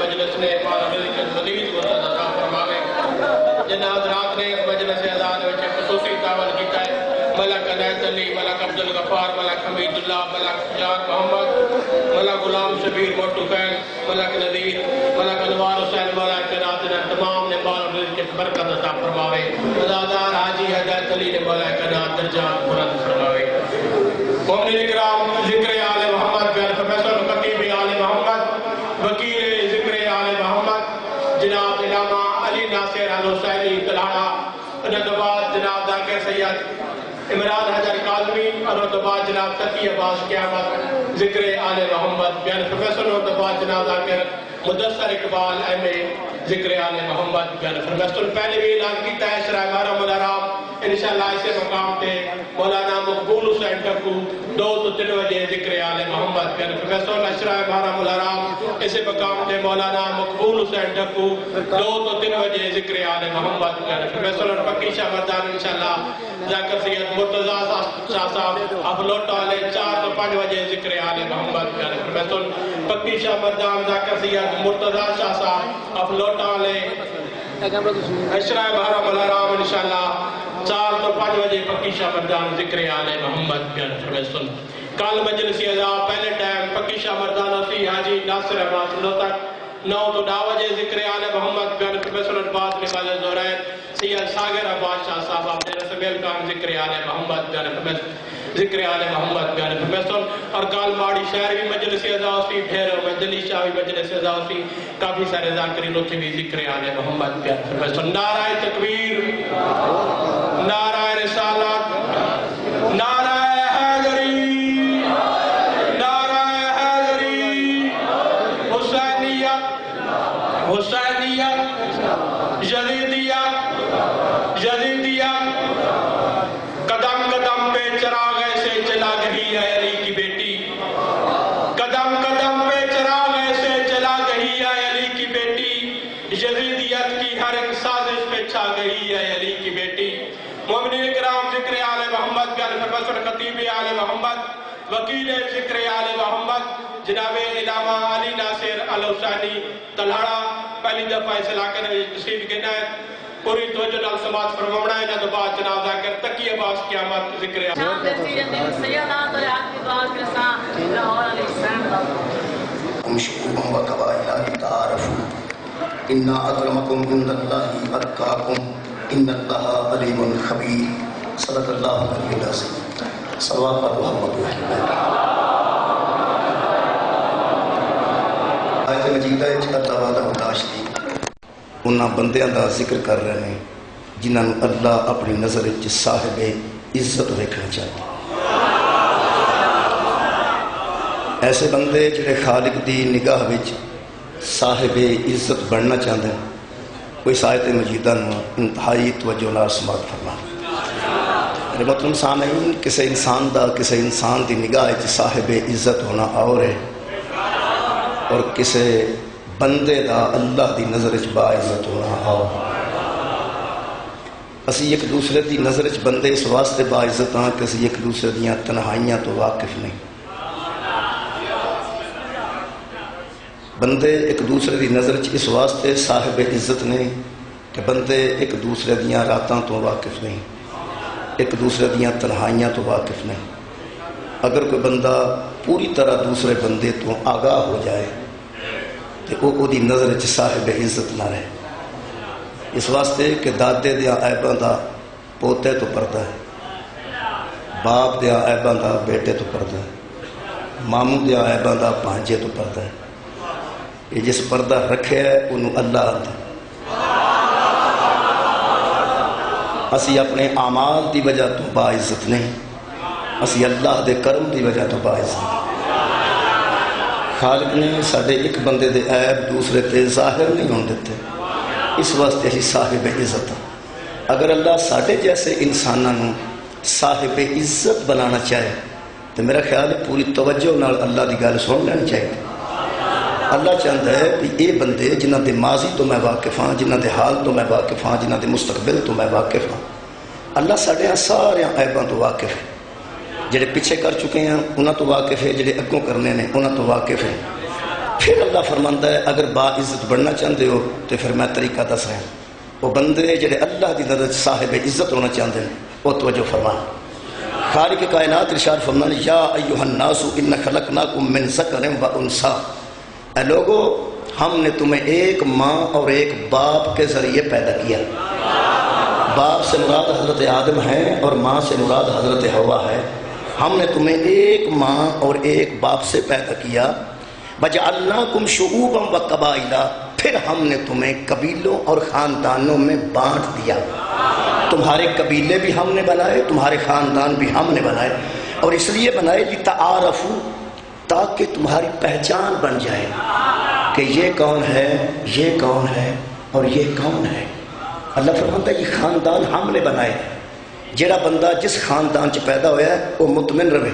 मजलिस ने मजीद मुस्तदा फरमावे। जिन्हें हजरात ने मजलिस आज़ाद में खसूसी तावन किया है मलक अनैत अली, मलक अब्दुल गफार, मलक हमीदुल्लाह, मलक जान मोहम्मद, मलक गुलाम शबीर मोटू फ़ैन मलक नदीर, मलक अनवार हुसैन वाला के रात ने तमाम ने बाल के बरकत अता फरमावे। अदादार हाजी हदरत अली ने मौला के रात बुलंद फरमावे। मोमिन इकराम, ज़िक्र आले मोहम्मद के प्रोफेसर खतीब आले मोहम्मद, वकील ज़िक्र आले मोहम्मद जनाब इलामा अली अल हुसैनी तलाड़ा उनके जनाब दाकिर सैयद इमरान हजर कालमी उनके जनाब तकी अब्बास क्यामत, ज़िक्र आले मोहम्मद बयान प्रोफेसर उनके जनाब दाकिर मुदस्सर इकबाल एम ए, ज़िक्र आले मोहम्मद बयान प्रोफेसर। पहले भी ऐलान किया है, शराब बारह मुलाराम इंशाल्लाह इसे मकाम पे मौलाना मकबूल हुसैन टक्कू दो तो तीन बजे ज़िक्र आले मोहम्मद बयान प्रोफेसर अशरा बारह मुलाराम इसे मकाम पे मौलाना मकबूल हुसैन टक्कू दो तो तीन बजे ज़िक्र आले मोहम्मद बयान प्रोफेसर पक्की शाह मर्दान इंशाल्लाह जाकर सैयद मुर्तजा शाह साहब अफलोट वाले चार तो पाँच बजे ज़िक्र आले मोहम्मद बयान प्रोफेसर पक्की शाह मर्दान जाकर सैयद मुर्तजा शाह साहब अफलोट वाले अशरा बारह मुलाराम इंशाल्लाह चार तो पाँच बजे पक्की शाह मर्दान ज़िक्र आले मोहम्मद बयान प्रोफेसर कल मजलिस अजाब पहले टाइम पक्की शाह मर्दान सी हाजी नासिर अब्बास तक नौ तो ढा बजे ज़िक्र आले मोहम्मद बयान प्रोफेसर बाद में वाले जोरैन सैयद सागर अब्बास शाह साहब अपने रसमेल खान ज़िक्र आले मोहम्मद बयान प्रोफेसर ज़िक्र आले मोहम्मद बयान प्रोफेसर और काल माड़ी शहर भी मजलिस अजासी फिर मजली शाह भी मजलिस अजासी काफ़ी सारे जाकरीन उठे भी ज़िक्र आले मोहम्मद बयान प्रोफेसर नाराय तकबीर। नाराय रिसालत नारायण हैदरी। नारायण हैदरी। हुसैनिया। हुसैनिया। जदीदियत जदीदियत कदम कदम पे चराग ऐसे चला गई है अली की बेटी कदम कदम पे चराग ऐसे चला गई है अली की बेटी जदीदियत की हर एक साजिश पे छा गई है अली की बेटी मोमिन कराम ज़िक्र आले मोहम्मद के प्रोफेसर खतीब आले मोहम्मद वकील ज़िक्र आल मोहम्मद जनाब इलामा अली नासिर अलौसानी तलाड़ा पहली दफ़ा इस इलाके नसीब गिना है पूरी तवज्जो नाल समाज फरमावना है जद बाद जनाब जाकर तकी अब्बास कियामत ज़िक्र शाम दे सीरत दी सैयदा तो हक दी बात करसा लाहौर अली सैन दा उमशुकुम व कबाइला तारफू इन्ना अकरमकुम इंदल्लाहि अत्काकुम इन्नल्लाहा अलीमुन खबीर सल्लल्लाहु अलैहि वसल्लम सल्लल्लाहु अलैहि वसल्लम ਕੁਰਾਨ ਮਜੀਦ ਵਿੱਚ ਅੱਲਾਹ ਦਾ ਉਦਾਸ਼ ਦੀ ਉਹਨਾਂ ਬੰਦਿਆਂ ਦਾ ਜ਼ਿਕਰ ਕਰ ਰਹੇ ਨੇ ਜਿਨ੍ਹਾਂ ਨੂੰ ਅੱਲਾ ਆਪਣੀ ਨਜ਼ਰ ਵਿੱਚ ਸਾਹਿਬੇ ਇੱਜ਼ਤ ਵੇਖਣਾ ਚਾਹੁੰਦਾ ਐਸੇ ਬੰਦੇ ਜਿਹੜੇ ਖਾਲਕ ਦੀ ਨਿਗਾਹ ਵਿੱਚ ਸਾਹਿਬੇ ਇੱਜ਼ਤ ਬਣਨਾ ਚਾਹੁੰਦੇ ਨੇ ਕੋਈ ਸਾਇਤ ਮਜੀਦਾ ਨੂੰ ਇੰਤਹਾਈ ਤਵੱਜੋ ਨਾਲ ਸਮਾਤ ਫਰਮਾ ਮਤਲਬ ਸਾਨ ਕਿਸੇ ਇਨਸਾਨ ਦਾ ਕਿਸੇ ਇਨਸਾਨ ਦੀ ਨਿਗਾਹ ਵਿੱਚ ਸਾਹਿਬੇ ਇੱਜ਼ਤ ਹੋਣਾ ਔਰ ਹੈ ਔਰ ਕਿਸੇ ਬੰਦੇ ਦਾ ਅੱਲਾਹ ਦੀ ਨਜ਼ਰ ਵਿੱਚ ਬਾ ਇੱਜ਼ਤ ਹੋਣਾ ਔਰ ਅਸੀਂ ਇੱਕ ਦੂਸਰੇ ਦੀ ਨਜ਼ਰ ਵਿੱਚ ਬੰਦੇ ਇਸ ਵਾਸਤੇ ਬਾ ਇੱਜ਼ਤ ਹਾਂ ਕਿ ਅਸੀਂ ਇੱਕ ਦੂਸਰੇ ਦੀਆਂ ਤਨਹਾਈਆਂ ਤੋਂ ਵਾਕਿਫ ਨਹੀਂ ਬੰਦੇ ਇੱਕ ਦੂਸਰੇ ਦੀ ਨਜ਼ਰ 'ਚ ਇਸ ਵਾਸਤੇ ਸਾਹਿਬ ਇੱਜ਼ਤ ਨੇ ਕਿ ਬੰਦੇ ਇੱਕ ਦੂਸਰੇ ਦੀਆਂ ਰਾਤਾਂ ਤੋਂ ਵਾਕਿਫ ਨਹੀਂ ਇੱਕ ਦੂਸਰੇ ਦੀਆਂ ਤਨਹਾਈਆਂ ਤੋਂ ਵਾਕਿਫ ਨਹੀਂ ਅਗਰ ਕੋਈ ਬੰਦਾ ਪੂਰੀ ਤਰ੍ਹਾਂ ਦੂਸਰੇ ਬੰਦੇ ਤੋਂ ਆਗਾਹ ਹੋ ਜਾਏ ਤੇ ਉਹ ਉਹਦੀ ਨਜ਼ਰ 'ਚ ਸਾਹਿਬ ਇੱਜ਼ਤ ਨਾ ਰਹੇ ਇਸ ਵਾਸਤੇ ਕਿ ਦਾਦੇ ਦੀਆਂ ਐਬਾਂ ਦਾ ਪੋਤੇ ਤੋਂ ਪਰਦਾ ਹੈ ਬਾਪ ਦੀਆਂ ਐਬਾਂ ਦਾ ਬੇਟੇ ਤੋਂ ਪਰਦਾ ਹੈ ਮਾਮੂ ਦੀਆਂ ਐਬਾਂ ਦਾ ਭਾਂਜੇ ਤੋਂ ਪਰਦਾ ਹੈ ਇਹ ਜਿਸ ਪਰਦਾ ਰੱਖਿਆ ਹੈ, ਉਹਨੂੰ ਅੱਲਾ ਆਂਦਾ ਅਸੀਂ ਆਪਣੇ ਆਮਾਲ ਦੀ ਵਜ੍ਹਾ ਤੋਂ ਬਾਇਜ਼ਤ ਨਹੀਂ ਅਸੀਂ ਅੱਲਾਹ ਦੇ ਕਰਮ ਦੀ ਵਜ੍ਹਾ ਤੋਂ ਬਾਇਜ਼ਤ ਖਾਲਕ ਨੇ ਸਾਡੇ ਇੱਕ ਬੰਦੇ ਦੇ ਐਬ ਦੂਸਰੇ ਤੇ ਜ਼ਾਹਿਰ ਨਹੀਂ ਹੋਣ ਦਿੱਤੇ ਇਸ ਵਾਸਤੇ ਅਸੀਂ ਸਾਹਿਬ ਇੱਜ਼ਤ ਹਾਂ ਅਗਰ ਅੱਲਾਹ ਸਾਡੇ ਜੈਸੇ ਇਨਸਾਨਾਂ ਨੂੰ ਸਾਹਿਬ ਇੱਜ਼ਤ ਬਣਾਉਣਾ ਚਾਹੇ ਤੇ ਮੇਰਾ ਖਿਆਲ ਹੈ ਪੂਰੀ ਤਵੱਜੋ ਨਾਲ ਅੱਲਾਹ ਦੀ ਗੱਲ ਸੁਣ ਲੈਣੀ ਚਾਹੀਦੀ ਅੱਲਾ ਚਾਹੁੰਦਾ ਹੈ ਕਿ ਇਹ ਬੰਦੇ ਜਿਨ੍ਹਾਂ ਦੇ ਮਾਜ਼ੀ ਤੋਂ ਮੈਂ ਵਾਕਿਫ ਹਾਂ ਜਿਨ੍ਹਾਂ ਦੇ ਹਾਲ ਤੋਂ ਮੈਂ ਵਾਕਿਫ ਹਾਂ ਜਿਨ੍ਹਾਂ ਦੇ ਮੁਸਤਕਬਲ ਤੋਂ ਮੈਂ ਵਾਕਿਫ ਹਾਂ ਅੱਲਾ ਸਾਡੇ ਸਾਰਿਆਂ ਐਬਾਂ ਤੋਂ ਵਾਕਿਫ ਹੈ ਜਿਹੜੇ ਪਿੱਛੇ ਕਰ ਚੁੱਕੇ ਹਨ ਉਹਨਾਂ ਤੋਂ ਵਾਕਿਫ ਹੈ ਜਿਹੜੇ ਅੱਗੋਂ ਕਰਨੇ ਨੇ ਉਹਨਾਂ ਤੋਂ ਵਾਕਿਫ ਹੈ फिर अल्लाह फरमांदा है अगर बाइज्जत बनना चाहते हो तो फिर मैं तरीका दस रहा वो बंदे जेडे अल्लाह की नजर साहिब इज्जत होना चाहते हैं वो तवज्जो फरमा खालिक कायनात इरशाद फरमान या अय्युहन्नासु इन्न खलकनाकुम मिन ज़करिन व उनसा ए लोगो हमने तुम्हें एक माँ और एक बाप के जरिए पैदा किया बाप से मुराद हजरत आदम है और माँ से मुराद हजरत हवा है हमने तुम्हें एक माँ और एक बाप से पैदा किया। बजालना कुम शूबम व कबाइला। फिर हमने तुम्हें कबीलों और ख़ानदानों में बांट दिया। तुम्हारे कबीले भी हमने बनाए, तुम्हारे ख़ानदान भी हमने बनाए। और इसलिए बनाए कि तारफू ताकि तुम्हारी पहचान बन जाए कि ये कौन है, ये कौन है और ये कौन है। अल्लाह फरमाता ये ख़ानदान हमने बनाए। जेड़ा बंदा जिस ख़ानदान होया है, वो मुतमिन रहे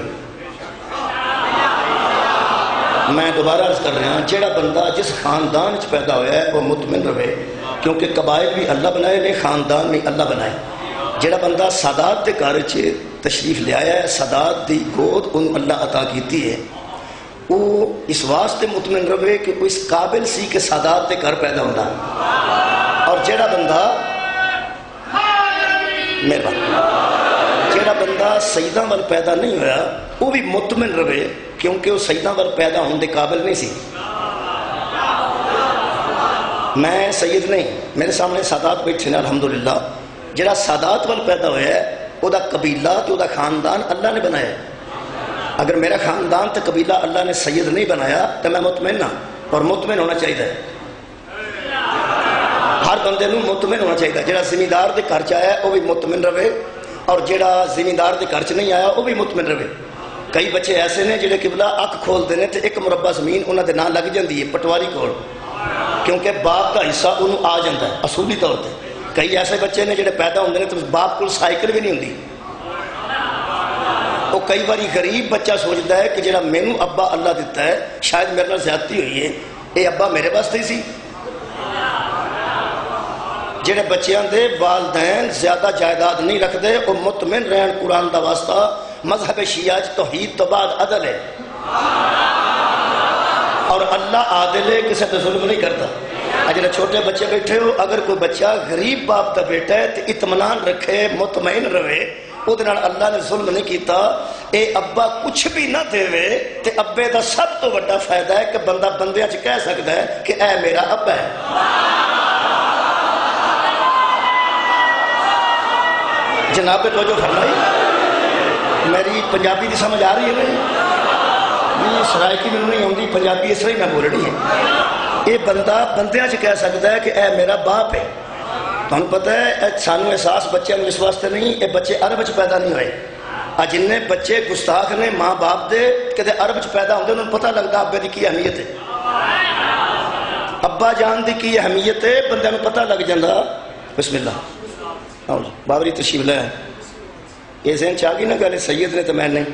मैं दोबारा अर्ज़ कर रहा जेड़ा बंदा जिस खानदान च पैदा होया है, वो मुतमिन रहे क्योंकि कबायल भी अल्लाह बनाए ने, खानदान भी अल्लाह बनाए। जेड़ा बंदा सादात के घर च तशरीफ़ लिया है, सादात की गोद उन अल्लाह अता की है। वो इस वास्ते मुतमिन रहे कि इस काबिल सी के सादात के घर पैदा होता और जेड़ा बंदा, मेहरबान। जेड़ा बंदा सईदा वाल पैदा नहीं होया वो भी मुतमिन रहे क्योंकि वो सईदा वाल पैदा होने के काबिल नहीं सी मैं सैयद नहीं मेरे सामने सादात बैठे ने अलहमदुल्ला जरा सादात वाल पैदा होया है ਉਹਦਾ कबीला तो खानदान अल्लाह ने बनाया अगर मेरा खानदान तो कबीला अल्लाह ने सैयद नहीं बनाया तो मैं मुतमिन हाँ और मुतमिन होना चाहिए हर बंदे मुतमिन होना चाहिए जरा जिमीदार के घर च आया वह भी मुतमिन रहे और जरा जिमीदार के घर च नहीं आया वह भी मुतमिन रहे कई बच्चे ऐसे ने जोड़े किबला अख खोलते हैं तो एक मुरबा ज़मीन उन्होंने नाम लग जाती है, पटवारी को क्योंकि बाप का हिस्सा उन्होंने आ जाता है, असूली तौर पर कई ऐसे बच्चे ने जोड़े पैदा होंगे ने तो बाप को साइकिल भी नहीं होंगी वो कई बार गरीब बच्चा सोचता है कि जो मैनू अब्बा अल्लाह दिता है, शायद मेरे नाल ज्यादती हुई है। ये अब्बा मेरे वास्ते ही सी। ਜਿਹੜੇ ਬੱਚਿਆਂ ਦੇ ਵਾਲਦੈਨ ਜ਼ਿਆਦਾ ਜਾਇਦਾਦ ਨਹੀਂ ਰੱਖਦੇ ਉਹ ਮੁਤਮਿਨ ਰਹਿਣ ਕੁਰਾਨ ਦਾ ਵਾਸਤਾ ਮਜ਼ਹਬ ਸ਼ੀਆ ਚ ਤੌਹੀਦ ਤੋਂ ਬਾਅਦ ਅਦਲ ਹੈ और अल्लाह आदिल है किसी पे जुल्म नहीं करता अजरा छोटे बच्चे बैठे हो अगर कोई बच्चा गरीब बाप का बेटा है तो इतमान रखे मुतमैन रहे अल्लाह ने जुल्म नहीं किया ये अब्बा कुछ भी ना देवे तो अब्बे का सब तो बड़ा फायदा है कि बंदा बंद कह सकता है कि ए मेरा अब्बा है जनाब तो जो फरमाई। मेरी पंजाबी की समझ आ रही है नहीं सरायकी मैं नहीं आती पंजाबी इस तरह ही मैं बोलनी है। ये बंदा बंद कह सकता है कि यह मेरा बाप है। तुम पता है सानू एहसास बच्चों इस वास्ते नहीं ये बच्चे अरब च पैदा नहीं हुए। आ जिन्ने बच्चे गुस्ताख ने माँ बाप के कि अरब च पैदा होंगे उन्होंने पता लगता अब्बे की की अहमियत है। अब्बा जान की अहमियत है, बंद पता लग जाता बिस्मिल्ला बाबरी ये जहन चाह गई ना गल सैयद ने तो मैं नहीं।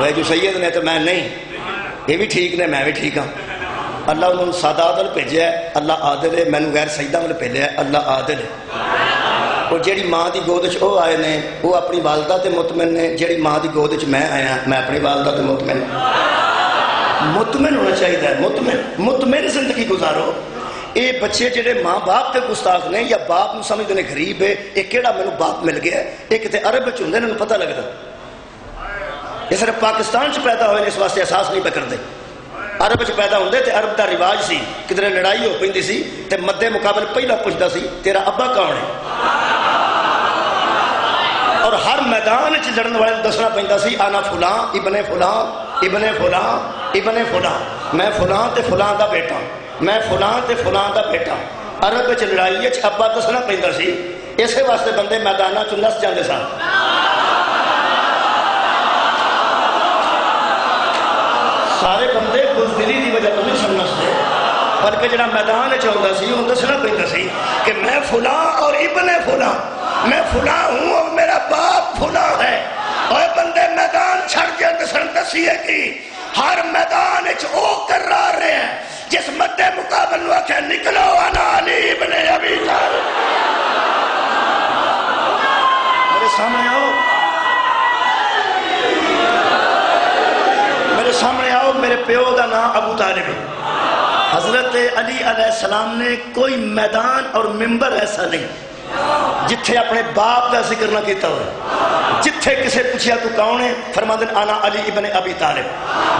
वह जो सैयद ने तो मैं नहीं। ये भी ठीक ने, मैं भी ठीक हाँ। अल्लाह उन्होंने सादा वाल भेजा अल्लाह आदिल है, मैनू गैर सईदा वाल भेजा अल्लाह आदिल है। और जी माँ की गोद च आए ने वो अपनी वालदा से मुतमिन ने जी माँ की गोद च मैं आया, मैं अपनी वालदा से मुतमिन। मुतमिन होना चाहिए मुतमिन मुतमिन ज़िंदगी गुजारो। ये बच्चे जेडे माँ बाप के गुस्ताख ने या बाप न समझते हैं गरीब है, ये केड़ा मैं बाप मिल गया ये कितने अरब च होंगे पता लगता ये सिर्फ़ पाकिस्तान च पैदा हुए इस वास्ते एहसास नहीं पकड़ते अरब च पैदा होंगे तो अरब का रिवाज सी, किधरे लड़ाई हो पी सी तो मद्दे मुकाबले पहला पुछता सी, तेरा अब्बा कौन है? और हर मैदान च लड़न वाले दसना पैदा सी, आना फुला, इबने फुला इबने फुला इबने फुला, मैं फुला तो फुला का बेटा। मैं फुला तो फुला का बेटा। अरब च लड़ाई अब्बा दसना पैदा सी। इस वास्ते बंदे मैदाना च नस जाते सन सारे बंदे बुजदिली की वजह तो नहीं समझते बल्कि जरा मैदान चाहता सी उन्हें दसना पैदा सी कि मैं फुला और इबने फुला। मैं फुला हूँ और मेरा बाप फुला है। और बंदे, मैदान छड़ के दसन दसी है कि हर मैदान कर रहे हैं, जिस मद्दे मुकाबल आख्या निकलो अली इब्ने अबी मेरे सामने आओ। मेरे सामने आओ, मेरे प्यो का नाम अबू तालिब हज़रत अली अलैहिस्सलाम ने कोई मैदान और मिंबर ऐसा नहीं। जिथे अपने बाप का जिक्र ना किया हो जिथे किसे पूछा तू कौन है फरमादन आना अली इबन अबी तालिब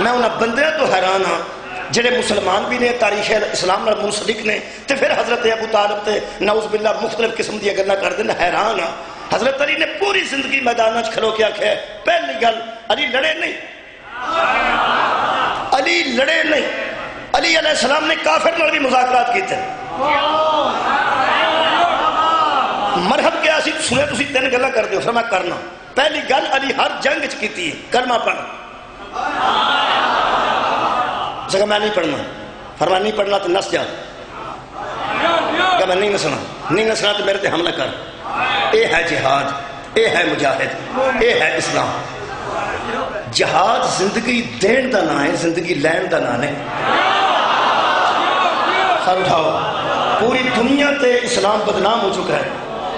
मैं उन्होंने बंदे तो हैरान हाँ ਜਿਹੜੇ मुसलमान भी ने तारीख इस्लाम मुंसलिक ने तो फिर हजरत अबू तालब ते नौज बिल्ला मुख्तलिफ किस्म दी गल्लां करते हैं हैरान हाँ हजरत अली ने पूरी जिंदगी मैदान च खलो के आख्या पहली गल अली लड़े नहीं अली लड़े नहीं अली सलाम ने काफिर नाल भी मुजाकरात किए मरहब क्या सी सुने तुम तीन गल्ला करते हो फिर मैं करना। पहली गल, अली हर जंग च की कलमा पढ़। सका मैं नहीं पढ़ना। फरमा नहीं पढ़ना तो नस जा। मैं नहीं नसना। नहीं नसना तो मेरे ते हमला कर। ये है जिहाद ये है मुजाहिद ये है इस्लाम। जहाद ज़िंदगी देन का ना है, ज़िंदगी लैन का ना है सर उठाओ। पूरी दुनिया ते इस्लाम बदनाम हो चुका है।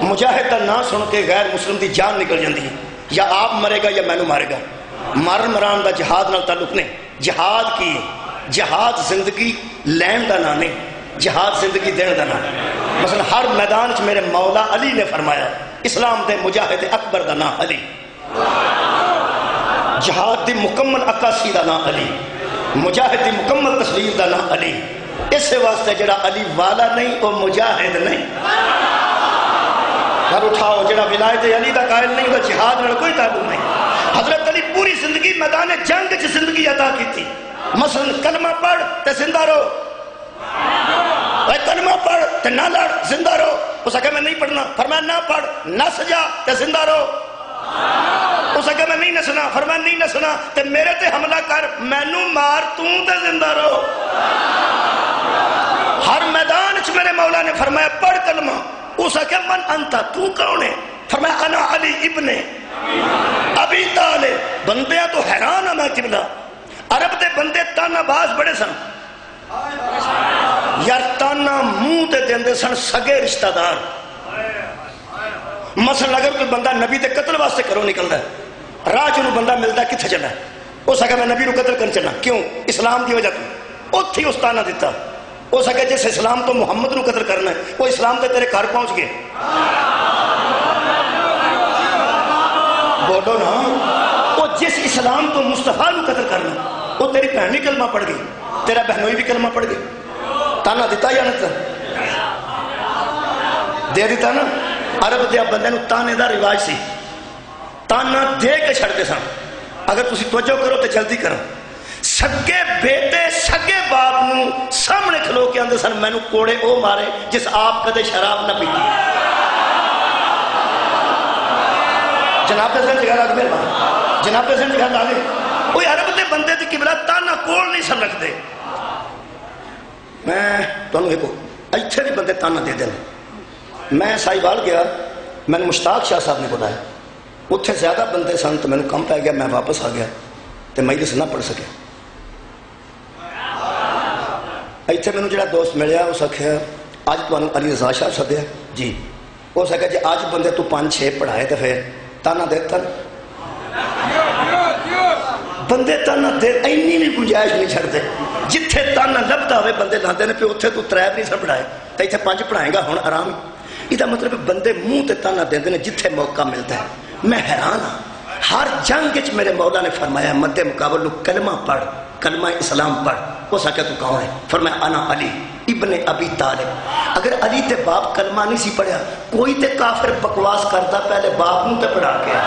मुजाहिद का ना सुन के गैर मुस्लिम की जान निकल जाती है। या आप मरेगा या मैनू मारेगा। मरन मरान का जहाद नाल ताल्लुक नहीं जहाद की जहाद ज़िंदगी लैन का ना नहीं जहाद ज़िंदगी देने का ना मसल हर मैदान च मेरे मौला अली ने फरमाया, इस्लाम के मुजाहिद अकबर का नाम अली। जहाद की मुकम्मल अक्सी का नाम अली। मुजाहिद की मुकम्मल तस्वीर का नाम अली। इस वास्ते जरा अली वाला नहीं वो मुजाहिद नहीं। घर उठाओ जरा विलायत अली का कायल नहीं वह जिहाद में कोई ताबू नहीं। हज़रत अली पूरी ज़िंदगी मैदान जंग च ज़िंदगी अदा की थी मसलन कलमा पढ़ ते ज़िंदा रहो। कलमा पढ़ ते ना लड़, ज़िंदा रहो। उस आगे मैं नहीं पढ़ना, फरमाया ना पढ़ नस सजा ते ज़िंदा रहो। उस आगे मैं नहीं नसना, फरमाया नहीं नसना, ते मेरे ते हमला कर, मैनू मार, तू ते ज़िंदा रहो। हर मैदान च मेरे मौला ने फरमाया, पढ़ कलमा। उस आगे मन अंता, तू कौन है? फरमाया, अना अली इब्ने। अभी ताले। तो हैरान मैं अरब के बड़े सन। यार, ताना मुँह ते देंदे सन, सगे रिश्तेदार। मसल, अगर कोई बंदा नबी के कतल वास्ते करो निकलता है राह च बंदा मिलता कितने चलना सके मैं नबी को कतल कर चलना। क्यों? इस्लाम की वजह तो। उत्थे उस ताना दिता हो सके जिस इस्लाम तो मुहम्मद न कतल करना है। वो इस्लाम तो तेरे घर पहुँच गए। बोलो ना, वो जिस इस्लाम तो मुस्तफ़ा न कतल करना, वो तेरी भैन भी कलमा पड़ गई, तेरा बहनोई भी कलमा पड़ गई। ताना दिता या नहीं दे दिता ना। अरब के बंद ताने का रिवाज से। ताना दे के छड़ते सन अगर तुम तवजो करो तो सगे बेटे, सगे बाप न सामने खलो के आते सन मैं कोड़े वो मारे जिस आप कदे शराब न पीती। जनाब दसन दसन ला कोई अरब ताना कोल नहीं रखते मैं देखो इतने बंदे ताना दे देने। मैं गया मैंने मुश्ताक शाह ने बुलाया। उत्थे ज़्यादा बंदे सन तो मैं कम पै गया, मैं वापस आ गया। तो मजलिस ना पढ़ सके इतने मैं जो दोस्त मिलया उस आख्या अज तुम अली रजा शाह सद्या जी उस आख्या जी अज बंदे तू पांच छे पढ़ाए तो फिर ताना दे तन बंदे ताना दे इन्नी भी गुंजाइश नहीं छड़ते जिथे ताना लभदा हो बंदे लाते हैं उत्थे तू त्रै नहीं सब पढ़ाए तो इतने पांच पढ़ाएगा हूँ आराम ਇਹਦਾ मतलब बंदे मुंह ਤੇ ਤਾਨਾ ਦਿੰਦੇ ਨੇ ਜਿੱਥੇ ਮੌਕਾ ਮਿਲਦਾ ਹੈ ਮੈਂ ਹੈਰਾਨ ਹਾਂ हर जंग च मेरे मौला ने फरमाया मद्दे मुकाबल कलमा पढ़ कलमा इस्लाम पढ़ हो सके तू कौन है? फरमाया अना अली, इबन अबी तालिब। अगर अली ते बाप कलमा नहीं सी पढ़िया, कोई ते काफिर बकवास करता, पहले बाप नू पढ़ा के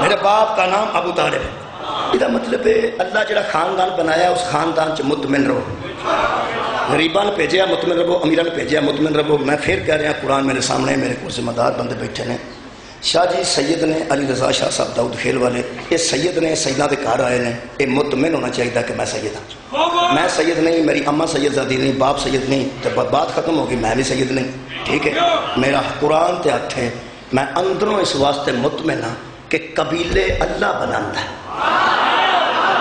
मेरे बाप का नाम अबू तालिब है। इसका मतलब है, अल्लाह जो खानदान बनाया, उस खानदान च मुतमिन रहो। गरीबा ने भेजा मुतमिन रहो अमीर ने भेजा मुतमिन रहो मैं फिर कह रहा, कुरान मेरे सामने, मेरे को जिम्मेदार बंदे बैठे ने। शाह जी, सैयद ने, अली रजा शाह साहब दाऊद खेल वाले, ये सैयद ने सैदा के घर आए हैं ये मुतमिन होना चाहिए कि मैं सैयद हाँ मैं सैयद नहीं, मेरी अम्मा सैयद जादी नहीं, बाप सैयद नहीं। तो बात खत्म होगी, मैं भी सैयद नहीं। ठीक है? मेरा कुरान ते हथ है। मैं अंदरों इस वास्ते मुतमिन हाँ कि कबीले अल्लाह बनाता है।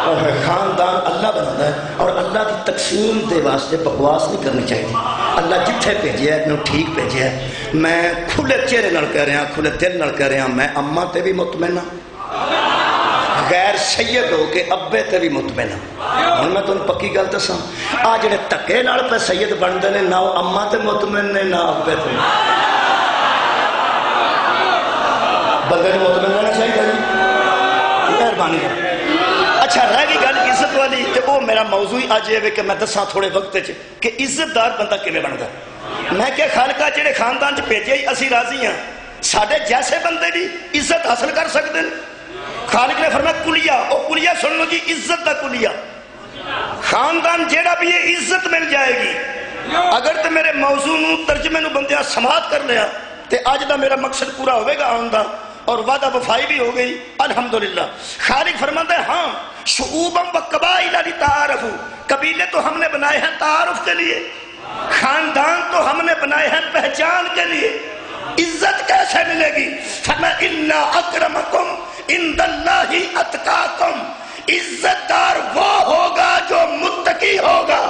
और हर खानदान अल्लाह बनाता है और अल्लाह की तकसीम के वास्ते बकवास नहीं करनी चाहिए। अल्लाह जिथे भेजे मैं ठीक भेजे मैं खुले चेहरे न कह रहा, खुले दिल न कह रहा, मैं अम्मा ते भी मुतमैन हाँ। गैर सैयद हो के अब्बे ते भी मुतमैन हाँ। हम मैं तुम पक्की गल दसा आ जे धक्के सैयद बनते हैं ना अम्मा से मुतमैन ने, ना अब्बे से बंदे मुतमैन रहना चाहिए जी। मेहरबानी। अच्छा रह गई गल इज़्ज़त वाली तो वह मेरा मौजू अज ये कि मैं दसा थोड़े वक्त कि इज्जतदार बंदा किमें बनता मैं क्या खालका जेडे खानदान च भेजे असं राज़ी हाँ साढ़े जैसे बंदे भी इज़्ज़त हासिल कर सकते खालक ने फरमा कुलिया और कुलिया सुन लो जी, इज़्ज़त का कुलिया। खानदान जेड़ा भी है, इज़्ज़त मिल जाएगी। अगर तो मेरे मौजू न, तर्जमे बंद समाप्त कर लिया तो अज का मेरा मकसद पूरा होगा आन का और वादा वफाई भी हो गई। अल्हम्दुलिल्लाह। खालिक फरमाते हाँ शुबम व कबाइल तारफ कबीले तो हमने बनाए हैं तारफ के लिए। खानदान तो हमने बनाए हैं पहचान के लिए। इज़्ज़त कैसे मिलेगी? इन्ना अक्रमकुम इंदल्लाही अतकाकुम। इज्जतदार वो होगा जो मुत्तकी होगा।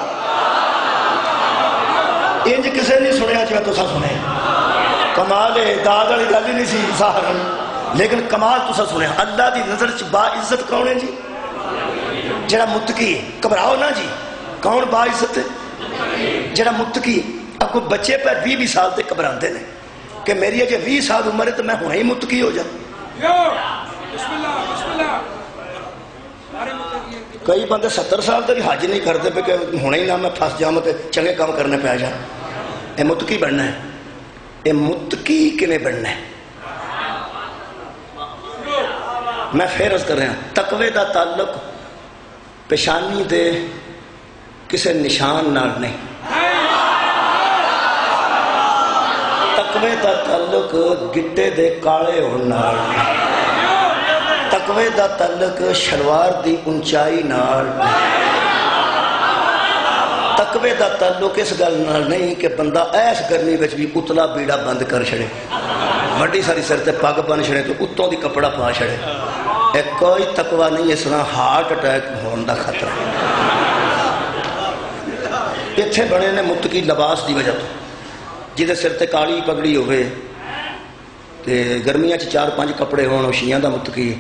इंज किसे नहीं सुनया जो तुसा सुने। कमाल है, दाद गल ही नहीं सी सहारा लेकिन कमाल तुसा सुने, अल्लाह की नज़र च बा इज़्ज़त कौन है जी? जरा मुतकी घबराओ ना जी। कौन बा इज़्ज़त जरा मुतकी अगो बच्चे पर भी भी साल से घबराते हैं कि मेरी अजय भी साल उम्र है तो मैं हूँ ही मुतकी हो जाऊ कई बंद सत्तर साल तक हज नहीं करते हूँ ही ना मैं फस जाव तो चंगे काम करने पै जा। मुतकी बनना है। यह मुतकी किने बनना है? ਬਣਨਾ ਹੈ ਮੈਂ ਫੇਰ ਅਰਜ਼ ਕਰ ਰਿਹਾ ਤਕਵੇ ਦਾ ਤਾਲੁਕ ਪੇਸ਼ਾਨੀ ਦੇ ਕਿਸੇ ਨਿਸ਼ਾਨ ਨਾਲ ਨਹੀਂ ਤਕਵੇ ਦਾ ਤਾਲੁਕ ਗਿੱਟੇ ਦੇ ਕਾਲੇ ਹੋਣ ਨਾਲ ਨਹੀਂ ਤਕਵੇ ਦਾ ਤਾਲੁਕ ਸ਼ਲਵਾਰ ਦੀ ਉਚਾਈ ਨਾਲ ਨਹੀਂ ਤਕਵੇ ਦਾ ਤਾਲੁਕ ਇਸ ਗੱਲ ਨਾਲ ਨਹੀਂ ਕਿ ਬੰਦਾ ਐਸ ਗਰਮੀ ਵਿੱਚ ਵੀ ਉਤਲਾ ਬੀੜਾ ਬੰਦ ਕਰ ਛੜੇ ਵੱਡੀ ਸਾਰੀ ਸਿਰ ਤੇ ਪੱਗ ਬੰਨ ਛੜੇ ਤੇ ਉੱਤੋਂ ਦੀ ਕੱਪੜਾ ਪਾ ਛੜੇ ਇਹ ਕੋਈ ਤਕਵਾ ਨਹੀਂ ਇਸ ਤਰ੍ਹਾਂ ਹਾਰਟ ਅਟੈਕ ਹੋਣ ਦਾ ਖਤਰਾ ਇੱਥੇ ਬਣੇ ਨੇ ਮੁਤਕੀ ਲਿਬਾਸ ਦੀ ਵਜ੍ਹਾ ਤੋਂ ਜਿਹਦੇ ਸਿਰ ਤੇ ਕਾਲੀ ਪਗੜੀ ਹੋਵੇ ਤੇ ਗਰਮੀਆਂ 'ਚ ਚਾਰ ਪੰਜ ਕੱਪੜੇ ਹੋਣ ਉਹ ਸ਼ੀਆਂ ਦਾ ਮੁਤਕੀ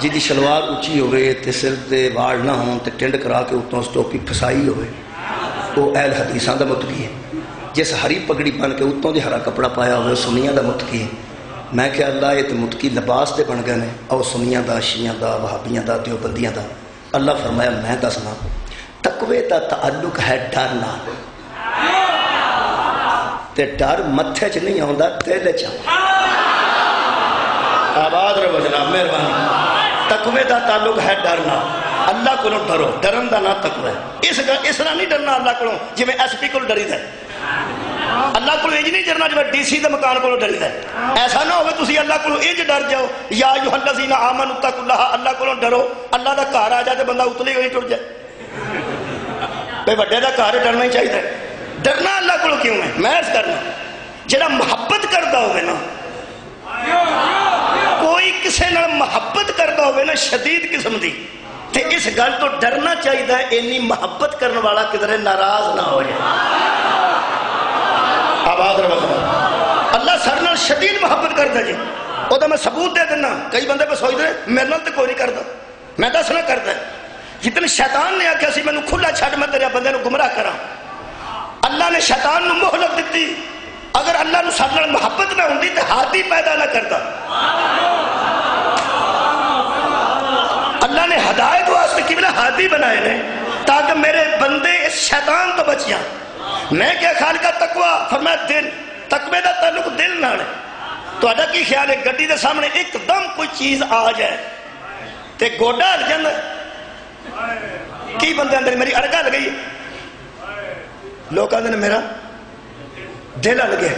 ਜਿਹਦੀ ਸ਼ਲਵਾਰ ਉੱਚੀ ਹੋਵੇ ਤੇ ਸਿਰ ਤੇ ਵਾਲ ਨਾ ਹੋਣ ਤੇ ਟਿੰਡ ਕਰਾ ਕੇ ਉੱਤੋਂ ਸਟੋਪੀ ਫਸਾਈ ਹੋਵੇ ਉਹ ਐਲ ਹਦੀਸਾਂ ਦਾ ਮੁਤਕੀ ਹੈ ਜਿਸ ਹਰੀ ਪਗੜੀ ਬਣ ਕੇ ਉੱਤੋਂ ਦੀ ਹਰਾ ਕਪੜਾ ਪਾਇਆ ਹੋਵੇ ਸੁਨੀਆਂ ਦਾ ਮੁਤਕੀ ਹੈ ਮੈਂ ਕਿਹਾ ਅੱਲਾ ਇਹ ਤੇ ਮੁਤਕੀ ਲਿਬਾਸ ਤੇ ਬਣ ਗਏ ਨੇ ਉਹ ਸੁਨੀਆਂ ਦਾ ਸ਼ੀਆਂ ਦਾ ਵਹਾਬੀਆਂ ਦਾ ਦਿਓਬੰਦੀਆਂ ਦਾ ਅੱਲਾ ਫਰਮਾਇਆ ਮੈਂ ਦੱਸਣਾ ਤਕਵੇ ਦਾ ਤਾਲੁਕ ਹੈ ਡਰ ਨਾਲ ਤੇ ਡਰ ਮੱਥੇ 'ਚ ਨਹੀਂ ਆਉਂਦਾ ਦਿਲ 'ਚ ਆਬਾਦ ਰਹੋ ਜਨਾਬ ਮਿਹਰਬਾਨੀ ਤਕਵੇ ਦਾ ਤਾਲੁਕ ਹੈ ਡਰ ਨਾਲ ਅੱਲਾ ਕੋਲੋਂ ਡਰੋ ਡਰਨ ਦਾ ਨਾ ਤਕਵਾ ਇਸ ਇਸ ਤਰ੍ਹਾਂ ਨਹੀਂ ਡਰਨਾ ਅੱਲਾ ਕੋਲੋਂ ਜਿਵੇਂ ਐਸਪੀ ਕੋਲ ਡਰੀਦਾ ਅੱਲਾ ਕੋਲ ਇੰਜ ਨਹੀਂ ਡਰਨਾ ਜਿਵੇਂ ਡੀਸੀ ਦੇ ਮਕਾਨ ਕੋਲੋਂ ਡਰੀਦਾ ਐਸਾ ਨਾ ਹੋਵੇ ਤੁਸੀਂ ਅੱਲਾ ਕੋਲੋਂ ਇੰਜ ਡਰ ਜਾਓ ਯਾ ਯੁਹੱਲਜ਼ੀਨਾ ਆਮਨੂ ਤਕੁੱਲਾਹ ਅੱਲਾ ਕੋਲੋਂ ਡਰੋ ਅੱਲਾ ਦਾ ਘਰ ਆ ਜਾ ਤੇ ਬੰਦਾ ਉਤਲੇ ਹੋਈ ਟੁੱਟ ਜਾਏ ਬਈ ਵੱਡੇ ਦਾ ਘਰ ਡਰਨਾ ਹੀ ਚਾਹੀਦਾ ਡਰਨਾ ਅੱਲਾ ਕੋਲੋਂ ਕਿਉਂ ਹੈ ਮੈਂ ਇਸ ਕਰਨਾ ਜਿਹੜਾ ਮੁਹੱਬਤ ਕਰਦਾ ਹੋਵੇ ਨਾ ਕੋਈ ਕਿਸੇ ਨਾਲ ਮੁਹੱਬਤ ਕਰਦਾ ਹੋਵੇ ਨਾ ਸ਼ਦੀਦ ਕਿਸਮ ਦੀ ਤੇ ਇਸ ਗੱਲ ਤੋਂ ਡਰਨਾ ਚਾਹੀਦਾ ਇੰਨੀ ਮੁਹੱਬਤ ਕਰਨ ਵਾਲਾ ਕਿਧਰੇ ਨਾਰਾਜ਼ ਨਾ ਹੋ ਜਾਏ आबाद रवो अल्लाह सारे नाल शदीद मुहब्बत करता जी। वह मैं सबूत दे दिना कई बंद पर सोचते मेरे ना तो कोई नहीं करता मैं दस ना करता जितने शैतान ने आख्या मैं खुला छड़, मैं तेरे बंदे गुमराह करा। अल्लाह ने शैतान मोहलत दी अगर अल्लाह सारे मुहब्बत ना होंगी तो हाथ ही पैदा ना करता अल्लाह ने हदायत वास्ते कि हाथ ही बनाए ने, ताकि मेरे बंदे इस शैतान तो बचिया ਸ਼ੈਤਾਨ ਤੋਂ ਬਚ ਜਾਣ ਮੈਂ ਕਿਹਾ ਖਾਲਕਾ ਤਕਵਾ ਫਰਮਾਇਆ ਦਿਲ ਤਕਵੇ ਦਾ ਤਾਲੁਕ ਦਿਲ ਨਾਲ ਹੈ ਤੁਹਾਡਾ ਕੀ ਖਿਆਲ ਹੈ ਗੱਡੀ ਦੇ ਸਾਹਮਣੇ ਇੱਕਦਮ ਕੋਈ ਚੀਜ਼ ਆ ਜਾਏ ਤੇ ਗੋਡਾ ਹਿਲ ਜਾਂਦਾ ਕੀ ਬੰਦੇ ਅੰਦਰ ਮੇਰੀ ਅੜਕਾ ਲਗਈ ਲੋਕਾਂ ਦੇ ਨੇ ਮੇਰਾ ਦਿਲ ਹਲ ਗਿਆ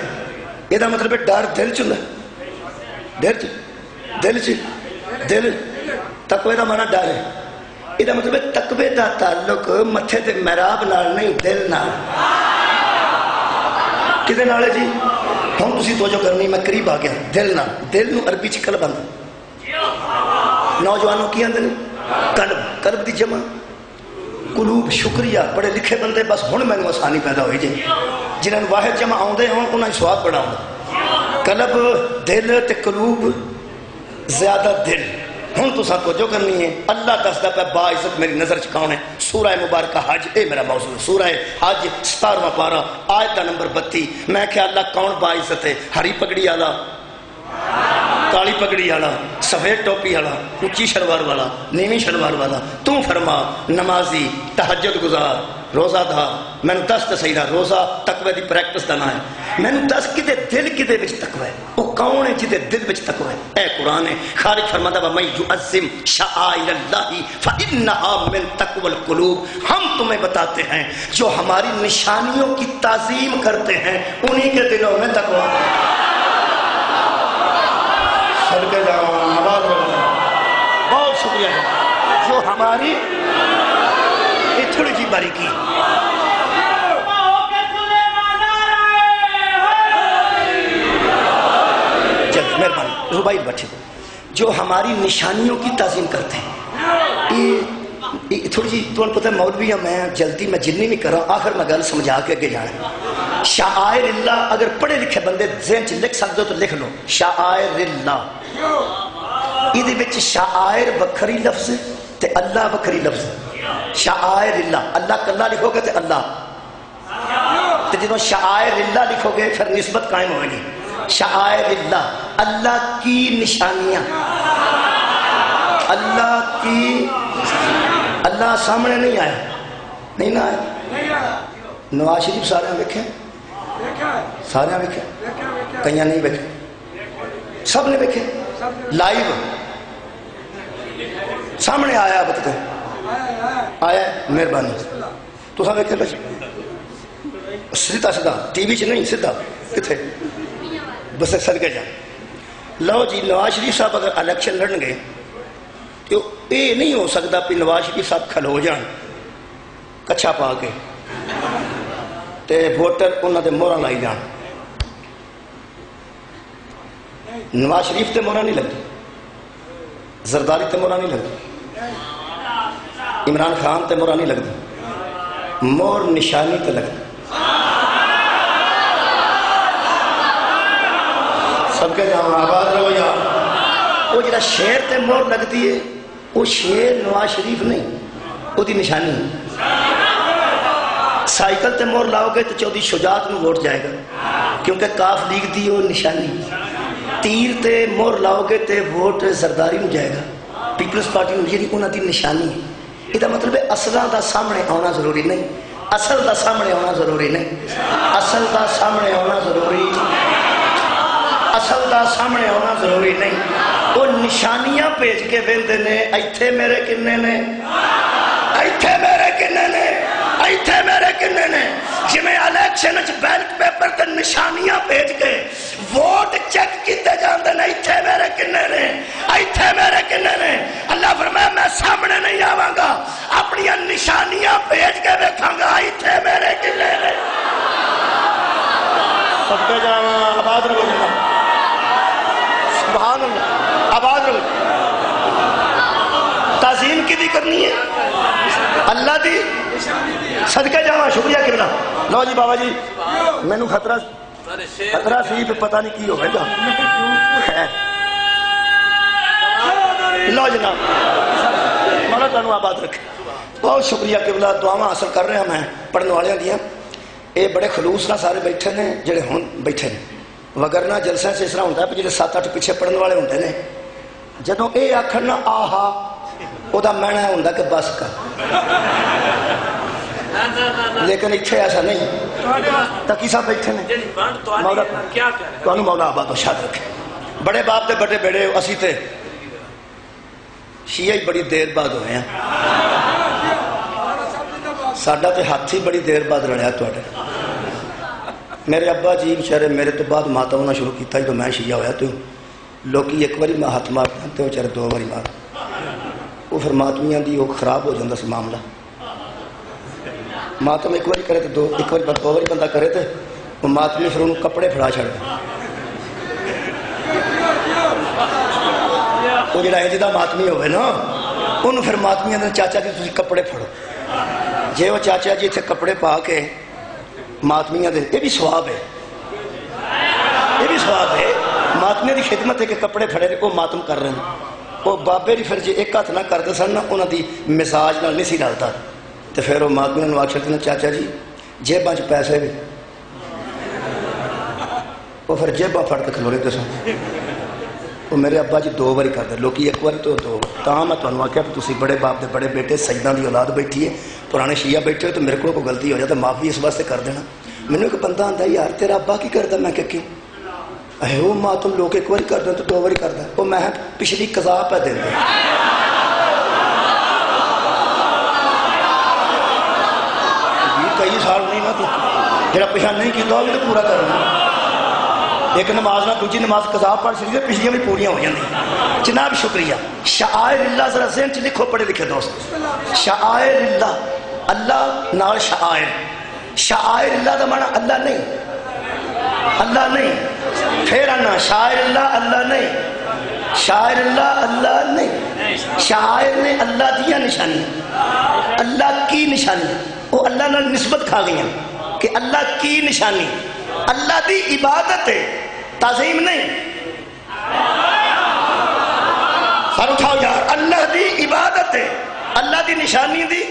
ਇਹਦਾ ਮਤਲਬ ਹੈ ਡਰ ਦਿਲ ਚ ਹੁੰਦਾ ਦਿਲ ਚ ਦਿਲ ਚ ਦਿਲ ਤਕਵੇ ਦਾ ਮਾਨਾ ਡਰ ਹੈ इहदा मतलब तकबे का ताल्लुक मथे दे मेहराब नहीं, दिल नाल। किदे नाल है जी? हुण तुसी तो करनी, मैं करीब आ गया, दिल नाल। दिल नु अरबी च कलब आंदे। की आंदे कलब कलब की जमा। कुलूब, शुक्रिया। पढ़े लिखे बंदे, बस हुण मैं आसानी पैदा हो जे जिन्हां नु वाहिद जमा आंदे हुण उहनां बड़ा आंदा कलब, दिल ते कुलूब, ज़्यादा दिल। हूँ तुसा तवजो करनी है। अल्लाह दसदा पे बाइज्जत मेरी नज़र च है। सूरह मुबारक हज ये मेरा है सूरह हज सतारवा पारा, आयत का नंबर बत्ती। मैं क्या अल्लाह कौन बाइज्जत है? हरी पगड़ी वाला काली पगड़ी वाला सफ़ेद टोपी वाला उच्ची शलवार वाला, नीवी शलवार वाला। तू फरमा, नमाजी तहजद गुजार। रोजादार मैंने दस तो सही रोजा तकवे की प्रैक्टिस का ना है। मैंने दस कि दिल कि तकवा? है वो कौन है जिदे दिल में तकवा? है ए कुरान है। खारिज फरमाता वा मैं युअज्जिम शाआइरल्लाहि फइन्नहा मिन तकवल कुलूब। हम तुम्हें बताते हैं जो हमारी निशानियों की ताजीम करते हैं उन्हीं के दिलों में तकवा। बहुत शुक्रिया। जो हमारी थोड़ी जी बारीकी मेहरबानी बैठे जो हमारी निशानियों की तजीम करते हैं। ये ये थोड़ी जी तुम्हें पता मौलवी मैं जल्दी मैं जिन्नी भी करा आखिर मैं गल समझा के अगे जाना शायर अगर पढ़े लिखे बंदे जहन च लिख सकते हो तो लिख लो। शायर ये शायर बखरी लफ्ज ते अल्लाह बखरी लफ्ज शायर अल्लाह कला लिखोगे तो अल्लाह। तो जो शायर लिखोगे, फिर निस्बत कायम होगी अल्लाह की निशानियाँ। अल्लाह की, अल्लाह सामने नहीं आया। नहीं ना आया? नवाज़ शरीफ सारे वेखे? सारे वेखे? कई नहीं वेखे? सबने वेखे? लाइव सामने आया बतते आया, मेहरबानी। तुसा वेखे बस सीधा सीधा, टीवी च नहीं, सीधा। कितने बस सदके जा लो जी, नवाज़ शरीफ साहब अगर इलेक्शन लड़न गए तो ये नहीं हो सकता भी नवाज़ शरीफ साहब खलो जान कच्छा पा के। वोटर उन्होंने मोहर लाई जान नवाज़ शरीफ ते मोहर नहीं लगती जरदारी ते मोहर नहीं लगती इमरान खान ते मोहर नहीं लगती मोर निशानी ते लगती सबके जाओ आबाद रहो यार वो जरा शेर ते मोर लगती है वो शेर नवाज शरीफ नहीं वो निशानी साइकिल ते मोर लाओगे तो चौधरी शुजात में वोट जाएगा क्योंकि काफ लीग दी वो निशानी तीर ते मोर लाओगे तो वोट सरदारी में जाएगा पीपल्स पार्टी जी उन्होंने निशानी है ਇਹਦਾ मतलब है असलों का सामने आना ज़रूरी नहीं असल का सामने आना ज़रूरी नहीं असल का सामने आना ज़रूरी असल का सामने आना ज़रूरी नहीं वो निशानियाँ भेज के वेंदे ने इथे मेरे किन्ने ने इतने मेरे किन्ने ने इतने मेरे जिमें इलेक्शन बैलेट पेपर ते निशानियाँ भेज के वोट चेक किए जाते हैं इथे मेरे किन्ने ने इथे मेरे किन्ने ने। अल्लाह फरमाया, मैं सामने नहीं आवागा अपन निशानियाँ भेज के वेखागा इथे मेरे किन्ने ने। करनी अल्लाह की सदके जावा, शुक्रिया कितना लो जी बाबा जी। मैनू खतरा खतरा सी तो पता नहीं की होगा लो जनाब। माला तुम आबाद रखे। बहुत शुक्रिया किबला दुआव हासिल कर रहा मैं पढ़ने वाले दिया। ये बड़े खलूस ना सारे बैठे ने, जेडे हूँ बैठे ने। वगरना जलसा से इस तरह होंगे जो सत्त अठ पिछे पढ़ने वाले होंगे ने। जो ये आखन ना, आहा वह मैना होंगे कि बस कर। लेकिन इतने ऐसा नहीं। तकी सब बैठे ने। मौला मौला आबा तो शाद रखे। बड़े बाप के बड़े बेड़े असी तो शिया ही बड़ी देर बाद हैं। साडा तो हाथ ही बड़ी देर बाद रलिया थोड़े मेरे अब्बा जी बेचारे मेरे तो बाद माता होना शुरू किया जो मैं शिया होया तो। लोग एक बारी हाथ मार तो बेचारे दो बारी मार। वो फिर मातमिया की खराब हो मातम एक बार करे तो दो, एक बार दो बार बंदा करे तो वो मातम फिर उन्होंने कपड़े फड़ा छड़ वो जरा यह जिदा मातमी हो ना उन्होंने फिर मातमी अंदर चाचा जी तुम कपड़े फड़ो। जे वो चाचा जी इतने कपड़े पा के मातमिया के यह भी सुब है यह भी सुब है मातमिया की खिदमत है कि कपड़े फड़े रहे मातम कर रहे हैं वो बाबे जी फिर जो एक हथ ना करते सन ना उन्होंने मिसाज ना नहीं सी डलता ਤੇ ਫਿਰ ਉਹ ਮਾਤਮੀਆਂ ਨੂੰ ਆਖਿਆ ਕਿ ਚਾਚਾ ਜੀ ਜੇਬਾਂ 'ਚ ਪੈਸੇ ਵੀ ਉਹ ਫਿਰ ਜੇਬਾਂ ਫੜ ਕੇ ਖਲੋਰੇ ਤੇ ਸਨ ਉਹ ਮੇਰੇ ਅੱਬਾ ਜੀ ਦੋ ਵਾਰੀ ਕਰਦੇ ਲੋਕੀ ਇੱਕ ਵਾਰੀ ਤੋਂ ਦੋ ਤਾਂ ਮੈਂ ਤੁਹਾਨੂੰ ਆਖਿਆ ਕਿ ਤੁਸੀਂ ਬੜੇ ਬਾਪ ਦੇ ਬੜੇ ਬੇਟੇ ਸਜਦਾਂ ਦੀ ਔਲਾਦ ਬੈਠੀ ਹੈ ਪੁਰਾਣੇ ਸ਼ੀਆ ਬੈਠੇ ਹੋ ਤੇ ਮੇਰੇ ਕੋਲ ਕੋਈ ਗਲਤੀ ਹੋ ਜਾਏ ਤਾਂ ਮਾਫੀ ਇਸ ਵਾਸਤੇ ਕਰ ਦੇਣਾ ਮੈਨੂੰ ਇੱਕ ਬੰਦਾ ਆਂਦਾ ਯਾਰ ਤੇਰਾ ਅੱਬਾ ਕੀ ਕਰਦਾ ਮੈਂ ਕਿ ਕਿਉਂ ਅਹੇ ਉਹ ਮਾਤਮ ਲੋਕ ਇੱਕ ਵਾਰੀ ਕਰਦੇ ਤੇ ਦੋ ਵਾਰੀ ਕਰਦਾ ਉਹ ਮੈਂ ਕਿਹਾ, ਪਿਛਲੀ ਕਜ਼ਾ ਪੈ ਦਿੰਦੇ ਵੀ ਜਿਹੜਾ ਪਿਛਾ ਨਹੀਂ ਕੀਤਾ ਉਹ ਵੀ ਤਾਂ ਪੂਰਾ ਕਰਨਾ ਇੱਕ ਨਮਾਜ਼ ਨਾਲ ਦੂਜੀ ਨਮਾਜ਼ ਕਜ਼ਾ ਪੜ ਸਕਦੀ ਤੇ ਪਿਛਲੀਆਂ ਵੀ ਪੂਰੀਆਂ ਹੋ ਜਾਂਦੀਆਂ ਜਨਾਬ ਸ਼ੁਕਰੀਆ ਸ਼ਾਇਰ ਅੱਲਾ ਜ਼ਰਾ ਜ਼ਹਿਨ ਚ ਲਿਖੋ ਪੜੇ ਲਿਖੇ ਦੋਸਤ ਸ਼ਾਇਰ ਅੱਲਾ ਅੱਲਾ ਨਾਲ ਸ਼ਾਇਰ ਸ਼ਾਇਰ ਅੱਲਾ ਦਾ ਮਾਨਾ ਅੱਲਾ ਨਹੀਂ ਅੱਲਾ ਨਹੀਂ ਫਿਰ ਆਨਾ ਸ਼ਾਇਰ ਅੱਲਾ ਅੱਲਾ ਨਹੀਂ ਸ਼ਾਇਰ ਅੱਲਾ ਅੱਲਾ ਨਹੀਂ ਸ਼ਾਇਰ ਨੇ ਅੱਲਾ ਦੀਆਂ ਨਿਸ਼ਾਨੀਆਂ ਅੱਲਾ ਕੀ ਨਿਸ਼ਾਨੀ ਉਹ ਅੱਲਾ ਨਾਲ ਨਿਸਬਤ ਖਾ कि अल्लाह की निशानी, अल्लाह की इबादत है, तजीम नहीं। सर उठाओ यार, अल्लाह की इबादत है, अल्लाह की निशानी दी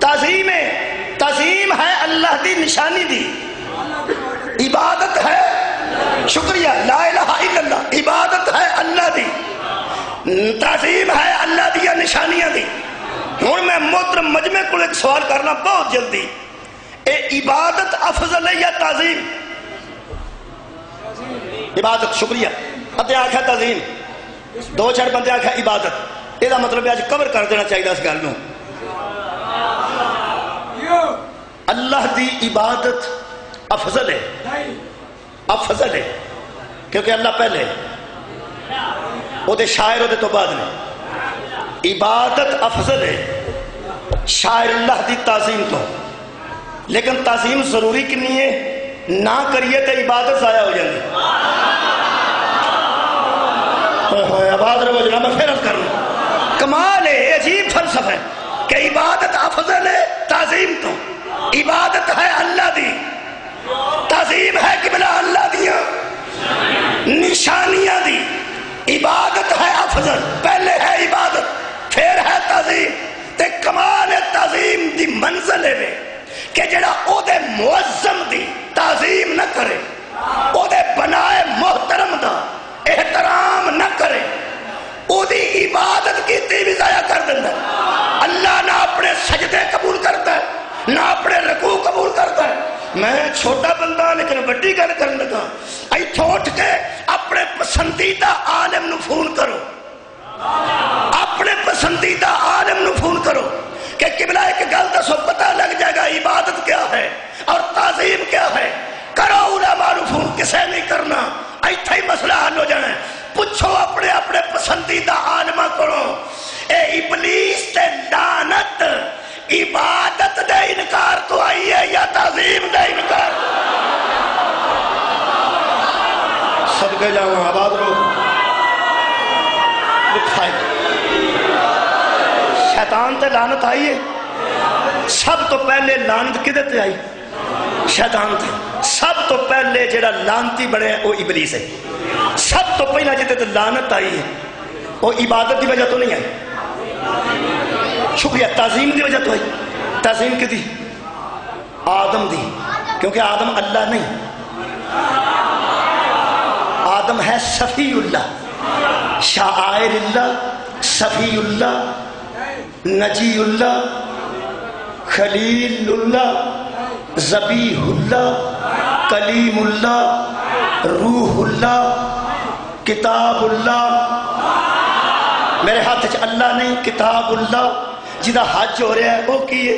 तजीम है तजीम है अल्लाह की निशानी दी। इबादत है, शुक्रिया लाइल इबादत है अल्लाह की तजीम है अल्लाह दिया निशानियाँ दी। हूँ मैं मोहतरम मजमे को सवाल करना बहुत जल्दी। इबादत अफजल है या ताजीम इबादत, शुक्रिया। अते आख्या ताजीम दो चार बंदे आख्या इबादत। यह मतलब अज कवर कर देना चाहिए इस गल अल्लाह की इबादत अफजल है। अफजल है। क्योंकि अल्लाह पहले शायर वे तो बाद इबादत अफजल है। शायर अल्लाह की ताजीम तो। लेकिन तसीम ज़रूरी कि नहीं है? ना करिए तो इबादत जाया हो जाती मैं फिर कर। कमाल है अजीब फलसफा है कि इबादत अफजल है तजीम तो। इबादत है अल्लाह की तजीम है कि बिना अल्लाह दिया। दी। इबादत है अफजल, पहले है इबादत, फिर है तजीम ते कमाल है तजीम की मंजिल है कि जड़ा मुअज्जम दी ताजीम न करे बनाए मोहतरम दा एहतराम न करे इबादत की भी जाया कर देता अल्लाह ना अपने सजदे कबूल करता है, ना अपने रकू कबूल करता है। मैं छोटा बंदा, लेकिन बड़ी गल कर लगा। इथों उठ के अपने पसंदीदा आलम फ़ोन करो। अपने पसंदीदा आलम फ़ोन करो कि किबला एक गल दसो पता लग जाएगा इबादत क्या है तालीम क्या है? करो उलामा रसूम किसे नहीं करना। इतना ही मसला हल हो जाए। पुछो अपने अपने पसंदीदा आलमा को। इबलीस ते लानत, इबादत दे इनकार तो आई है या तजीम दे इनकार? सदके जाओ, आबाद रो शैतान ते लानत आई है। सब तो पहले लानत किदे आई? शैतान थे। सब तो पहले जेड़ा लानती बने वो इबलीस है। सब तो पहला जिते लानत आई है। वो इबादत की वजह तो नहीं आई। शुक्रिया, ताजीम की वजह तो आई। ताजीम की थी आदम दी। क्योंकि आदम अल्लाह नहीं। आदम है सफीउल्ला शायरिल्ला सफीउल्ला नजीउल्ला खलीलुल्ला जबीहुल्ला कलीमुल्ला रूहुल्ला किताबुल्ला मेरे हाथ च अल्लाह नहीं किताबुल्ला जिदा हज हो रहा है, वो की है?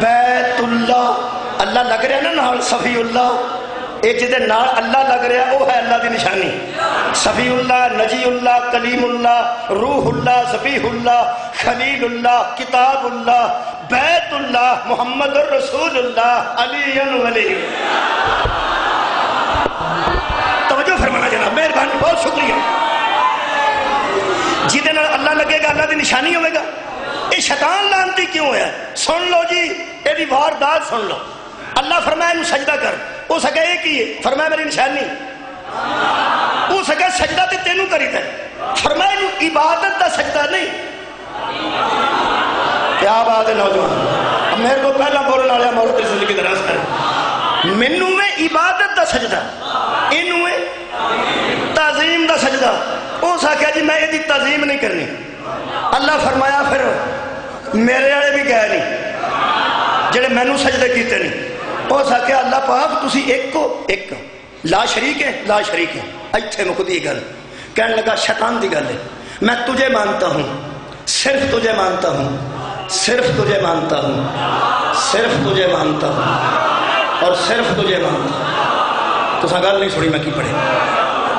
बैतुल्ला अल्लाह लग रहा है ना नाल सफीउल्ला ਇਹ ਜਿਹਦੇ ਨਾਲ ਅੱਲਾ ਲੱਗ ਰਿਹਾ ਉਹ ਹੈ ਅੱਲਾ ਦੀ ਨਿਸ਼ਾਨੀ ਸਫੀਉੱਲਾ ਨਜੀਉੱਲਾ ਕਲੀਮੁੱਲਾ ਰੂਹੁੱਲਾ ਜ਼ਬੀਹੁੱਲਾ ਖਲੀਲੁੱਲਾ ਕਿਤਾਬੁੱਲਾ ਬੈਤੁੱਲਾ ਮੁਹੰਮਦੁਰ ਰਸੂਲੁੱਲਾ ਅਲੀਨ ਵਲੀ ਤਵੱਜੋ ਫਰਮਾਣਾ ਜਨਾਬ ਮਿਹਰਬਾਨੀ ਬਹੁਤ ਸ਼ੁਕਰੀਆ ਜਿਹਦੇ ਨਾਲ ਅੱਲਾ ਲੱਗੇਗਾ ਅੱਲਾ ਦੀ ਨਿਸ਼ਾਨੀ ਹੋਵੇਗਾ ਇਹ ਸ਼ੈਤਾਨ ਲਾਂਤੀ ਕਿਉਂ ਹੋਇਆ ਸੁਣ ਲਓ ਜੀ ਇਹਦੀ ਵਾਰਦਾਤ ਸੁਣ ਲਓ ਅੱਲਾ ਫਰਮਾਇਆ ਇਹਨੂੰ ਸਜਦਾ ਕਰ ਉਹ ਸਕਿਆ ਇਹ ਕੀ ਹੈ ਫਰਮਾਇਆ ਮੇਰੀ ਨਿਸ਼ਾਨੀ ਉਹ ਸਕਿਆ ਸਜਦਾ ਤੇ ਤੈਨੂੰ ਕਰੀਦਾ ਫਰਮਾਇਆ ਇਹਨੂੰ ਇਬਾਦਤ ਦਾ ਸਜਦਾ ਨਹੀਂ क्या बात है नौजवान अब मेरे को पहला बोलने वाला मौलवी की जिंदगी दराज कर मैनू में इबादत का सजदा इनू में ताजीम का सजदा उस आख्या जी मैं यदि ताजीम नहीं करनी अल्लाह फरमाया फिर मेरे वाले भी गए नहीं जेडे मैनू सजदे किए नहीं उस आख्या अल्लाह पाक, तुसी एक को, एक ला शरीक है, ला शरीक है। इतने मुकदी गल। कहने लगा, शैतान की गल है। मैं तुझे मानता हूँ। सिर्फ़ तुझे मानता हूँ। सिर्फ़ तुझे मानता हूँ। सिर्फ़ तुझे मानता हूँ। और सिर्फ़ तुझे मानता हूँ। तुसा गल नहीं सुनी मैं की पढ़े।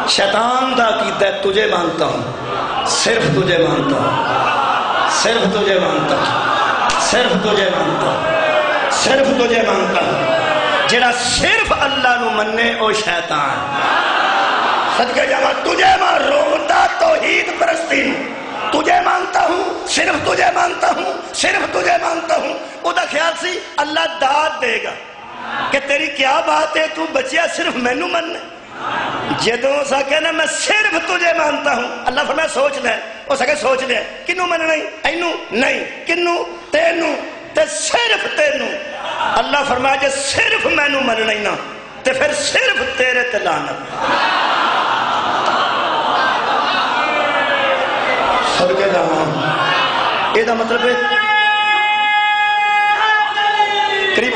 शैतान का कीता तुझे मानता हूँ। सिर्फ़ तुझे मानता हूँ। सिर्फ़ तुझे मानता हूँ। सिर्फ़ तुझे मानता हूँ। सिर्फ़ तुझे मानता हूँ। जेड़ा सिर्फ़ अल्लाह नु मन्ने, ओ शैतान। सदके जावा तुझे माँ रोंदा तौहीद परस्ती तुझे मानता हूँ, सिर्फ़ तुझे मानता हूँ, सिर्फ़ तुझे मानता हूँ। ओदा ख्याल सी, अल्लाह दाद देगा कि तेरी क्या बात है, तू बचिया सिर्फ़ मैनू मन जदों सके ना, मैं सिर्फ़ तुझे मानता हूँ। अल्लाह फरमाया सोच ले। हो सके सोच ले। किनू मनना इनू नहीं। किनू तेनू? ते सिर्फ़ तेन। अल्लाह फरमाया जे सिर्फ़ मैनू मन लेना ते फिर सिर्फ़ तेरे ते लानत सदके मतलब करीब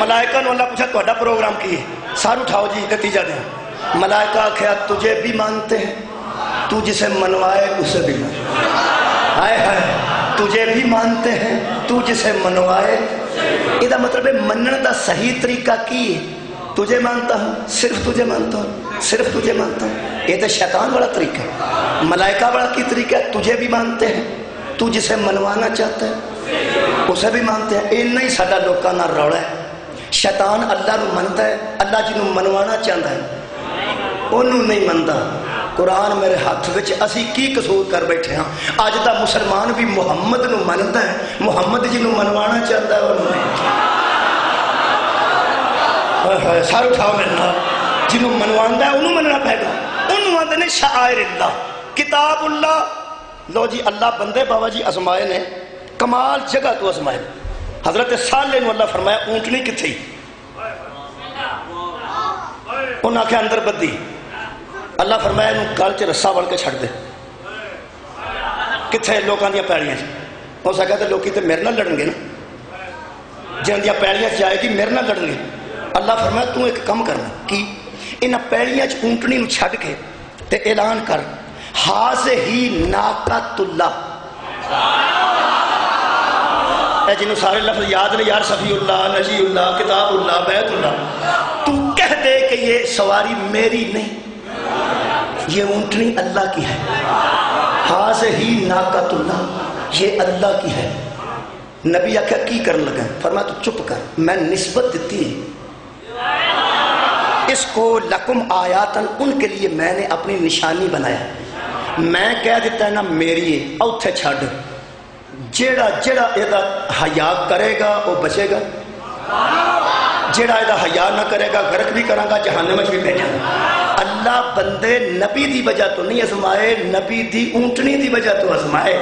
मलायका अल्लाह पूछा थोड़ा प्रोग्राम की है? सर उठाओ जी, नतीजा दे मलायका आख्या तुझे भी मानते हैं। तू जिसे मनवाए उसे भी मान हाय हाय तुझे भी मानते हैं तू जिसे मनवाए ਇਹਦਾ ਮਤਲਬ ਹੈ ਮੰਨਣ ਦਾ ਸਹੀ ਤਰੀਕਾ ਕੀ ਹੈ तुझे मानता हूं सिर्फ तुझे मानता हूं सिर्फ तुझे मानता हूं ये तो शैतान वाला तरीका है मलाइका वाला की तरीका है तुझे भी मानते हैं तू जिसे मनवाना चाहता है उसे भी मानते हैं इन्ना ही साडा लोगों ना रौला है शैतान अल्लाह ਨੂੰ ਮੰਨਦਾ ਹੈ ਅੱਲਾ ਜੀ ਨੂੰ ਮਨਵਾਉਣਾ ਚਾਹੁੰਦਾ ਹੈ ਉਹਨੂੰ ਨਹੀਂ ਮੰਨਦਾ ਕੁਰਾਨ ਮੇਰੇ ਹੱਥ ਵਿੱਚ ਅਸੀਂ ਕੀ ਕਸੂਰ ਕਰ ਬੈਠੇ ਹਾਂ ਅੱਜ ਦਾ ਮੁਸਲਮਾਨ ਵੀ ਮੁਹੰਮਦ ਨੂੰ ਮੰਨਦਾ ਹੈ ਮੁਹੰਮਦ ਜੀ ਨੂੰ ਮਨਵਾਉਣਾ ਚਾਹੁੰਦਾ ਹੈ ਉਹਨੂੰ ਨਹੀਂ ਸਰ ਉਠਾਓ ਮੇਰੇ ਨਾਲ ਜਿਹਨੂੰ ਮਨਵਾਉਂਦਾ ਹੈ ਉਹਨੂੰ ਮੰਨਣਾ ਪਏਗਾ ਉਹਨੂੰ ਆਂਦੇ ਨੇ ਸ਼ਾਇਰ ਅੱਲਾ ਕਿਤਾਬੁੱਲਾ ਲੋ ਜੀ ਅੱਲਾ ਬੰਦੇ ਬਾਬਾ ਜੀ ਅਜ਼ਮਾਏ ਨੇ ਕਮਾਲ ਜਗ੍ਹਾ ਤੋਂ ਅਜ਼ਮਾਏ हजरत साले अल्लाह फरमाया ऊंटनी किथे उन्हें आख्या अंदर अल्लाह फरमाया गल च रस्सा वल के छड़ दे। किथे लोगों पैलियाँ हो सका तो लोग तो मेरे नाल लड़नगे ना। जिन पैलियाँ जाएगी मेरे नाल लड़नगे। अल्लाह फरमाया, तू एक कम करना। कि इन्होंने पैलियाँ ऊंटनी छड़ के ते ऐलान कर। हाज ही नाका तुल्ला जिन्हों सारे लफ्ज याद ने, यार सफी उल्ला नजी उल्ला किताब उल्ला बैत उल्ला तू कह दे कि ये सवारी मेरी नहीं। ये ऊँटनी अल्लाह की है। हाज ही नाकतुल्ला, ये अल्लाह की है। नबी आख्या की कर लगा? फरमा तो चुप कर, मैं नस्बत दी इसको लकुम आयातन, उनके लिए मैंने अपनी निशानी बनाया। मैं कह दिता है, ना मेरी उथे छड़। जेड़ा जेड़ा एदा हया करेगा, वो बचेगा। जेड़ा एदा हया ना करेगा, गर्क भी करा जहान मच भी पैजा अल्लाह बंदे नबी की वजह तो नहीं अजमाए नबी की ऊंटनी की वजह तो आजमाए।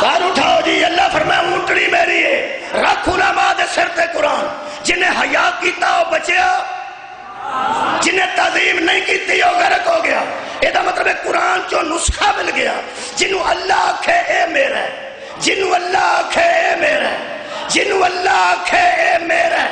सर उठाओ जी, अल्लाह ऊंटनी मेरी है। सिर ते कुरान। जिन्हें हया किया जिन्हें तजीम नहीं की गर्क हो गया। यदा मतलब कुरान चो नुस्खा मिल गया। जिन्होंने अल्लाह आखे, ए मेरा जिन्होंने अल्लाह आखे, ए मेरा अल्लाह आखे, ए मेरा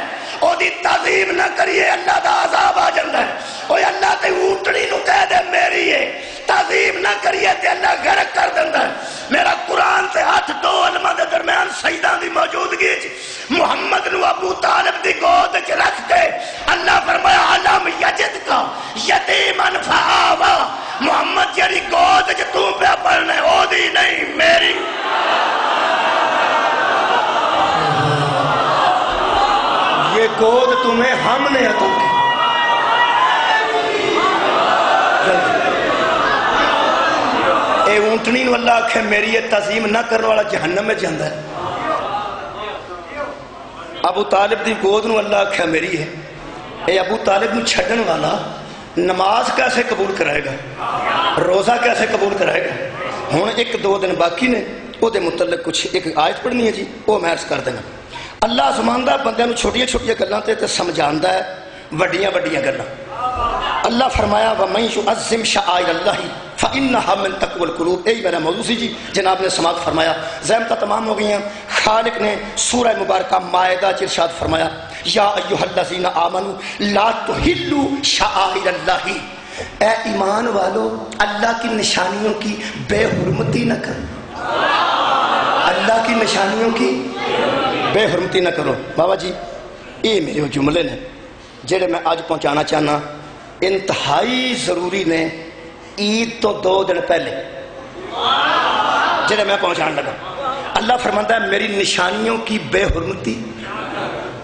आखे मेरी ये ना करने वाला में है। अबू तालिब की गोद अल्लाह आख्या मेरी है। ये अबू तालिब छड़न वाला नमाज़ कैसे कबूल कराएगा? रोज़ा कैसे कबूल कराएगा? हूँ एक दो दिन बाकी ने वो मुतलक कुछ एक आयत पढ़नी है जी, वो मैं अर्ज़ कर देना है वड्डिया वड्डिया गल् अल्लाह फरमाया व मई अजिम शाह अल्लाह फ़िन हम तकबल कलूब यही मेरा मौजू सी जी जनाब ने समात फरमाया जहमत तमाम हो गई खालिक ने सूरह मुबारक मायदा चिरशाद फरमाया या अयुहल्लाजीना आमनु ला तुहिल्लु शाआइरल्लाहि ए ईमान वालो अल्लाह की निशानियों की बेहरमती न करो अल्लाह की निशानियों की बेहुरमती न करो। बाबा जी ये मेरे जुमले ने, जेड़े मैं अज पहुंचाना चाहना, इंतहाई ज़रूरी ने ईद तो दो दिन पहले, जेड़े मैं पहुँचाने लगा। अल्लाह फरमाता है, मेरी निशानियों की बेहरमती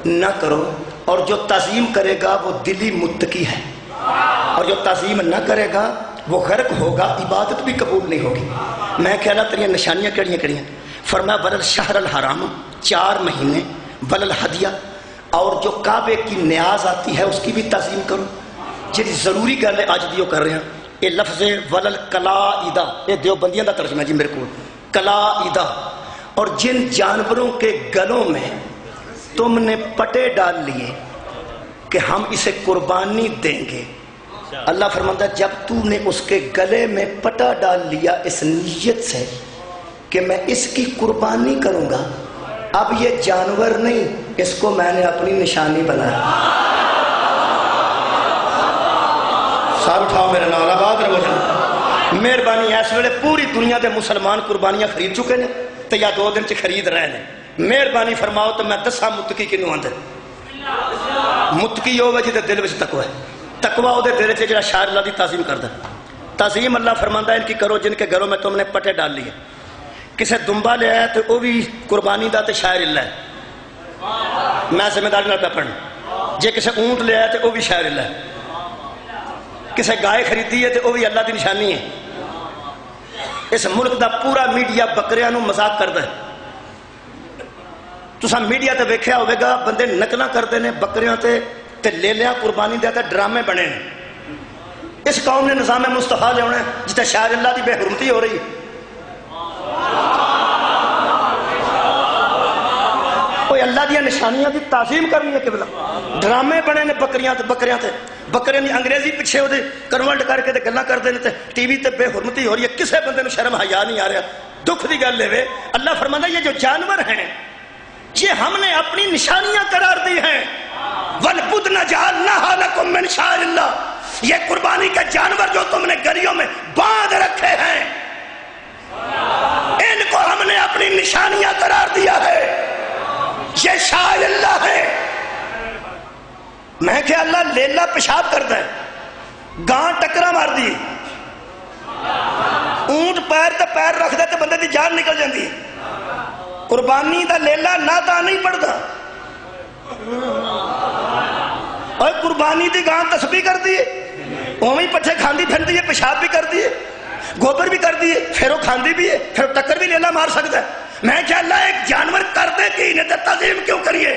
न करो, और जो तजीम करेगा, वो दिली मुत्तकी है। और जो तजीम न करेगा, वो गर्क होगा, इबादत भी कबूल नहीं होगी। मैं ख्याल तेरिया निशानियाँ कड़ियाँ कड़ियाँ? फरमा बरल शहर हराम। चार महीने, बलल हदिया, और जो काबे की न्याज आती है, उसकी भी तजीम करो। जी ज़रूरी गल है अज दी कर रहे हैं, ये लफ्ज है, वलल कला ईदा ये देवबंदियों का तर्जमा जी मेरे को। कला ईदा और जिन जानवरों के गलों में तुमने पटे डाल लिए कि हम इसे कुर्बानी देंगे, अल्लाह फरमाता जब तूने उसके गले में पटा डाल लिया इस नीयत से कि मैं इसकी कुर्बानी करूँगा अब ये जानवर नहीं, इसको मैंने अपनी निशानी बनाया सार उठाओ मेरे नाल आबाद रहो मेहरबानी इस वे पूरी दुनिया के मुसलमान कुर्बानियाँ खरीद चुके हैं तो या दो दिन च खरीद रहे हैं मेहरबानी फरमाओ तो मैं दसा मुतकी किनू आंदे। मुतकी हो जिसे दिल में तकवा है। तकवा वो दिल च जो शायर अल्लाह की तजीम करता तजीम अल्लाह फरमाता इनकी करो, जिनके घरों में तुमने पटे डाल लिए। किसे दुम्बा लिया तो वह भी कुर्बानी का तो शायर इला है। मैं ज़िम्मेदारी पे पढ़ना। जे किसे ऊँट लिया तो वह भी शायर इला है। किसे गाय खरीदी है तो वह भी अल्लाह की निशानी है। इस मुल्क का पूरा मीडिया बकरिया मज़ाक करता है। तुसा मीडिया तो वेख्या होगा बंदे नकल करते हैं बकरिया ते ले लिया कुर्बानी दे ड्रामे बने इस कौम ने निज़ाम मुस्तफ़ा लिया जिते शायर अल्लाह की बेहरमती हो रही अल्लाह की ताजीम करनी है किबला? ड्रामे बने ने बकरियाँ की अंग्रेज़ी पिछे कन्वर्ट करके करते हैं टीवी ते बेहुरमती हो रही है। किसी बंदे शर्म नहीं आ रहा? दुख की गल अल्लाह फरमाना ये जो जानवर हैं, ये हमने अपनी निशानियाँ करार दी हैं। न ये कुर्बानी के जानवर जो तुमने गलियों में बाँध रखे हैं इनको हमने अपनी निशानियाँ करार दिया है। ये शाह अल्लाह है। मैं क्या अल्लाह लेला पेशाब करता है गां टकरा मार दी। ऊँट पैर ते पैर रख दे तो बंदे की जान निकल जाती कुर्बानी का लेला ना तो नहीं पढ़ता और कुर्बानी की गां तस्बी कर दी। उवें पट्ठे खाती फिरती है, पेशाब भी करती है। गोबर भी करती है फिर वो खाती भी है फिर टक्कर भी लेला मार सकता है। मैं क्या अल्लाह एक जानवर कर दे की नहीं तो तजीम क्यों करिए?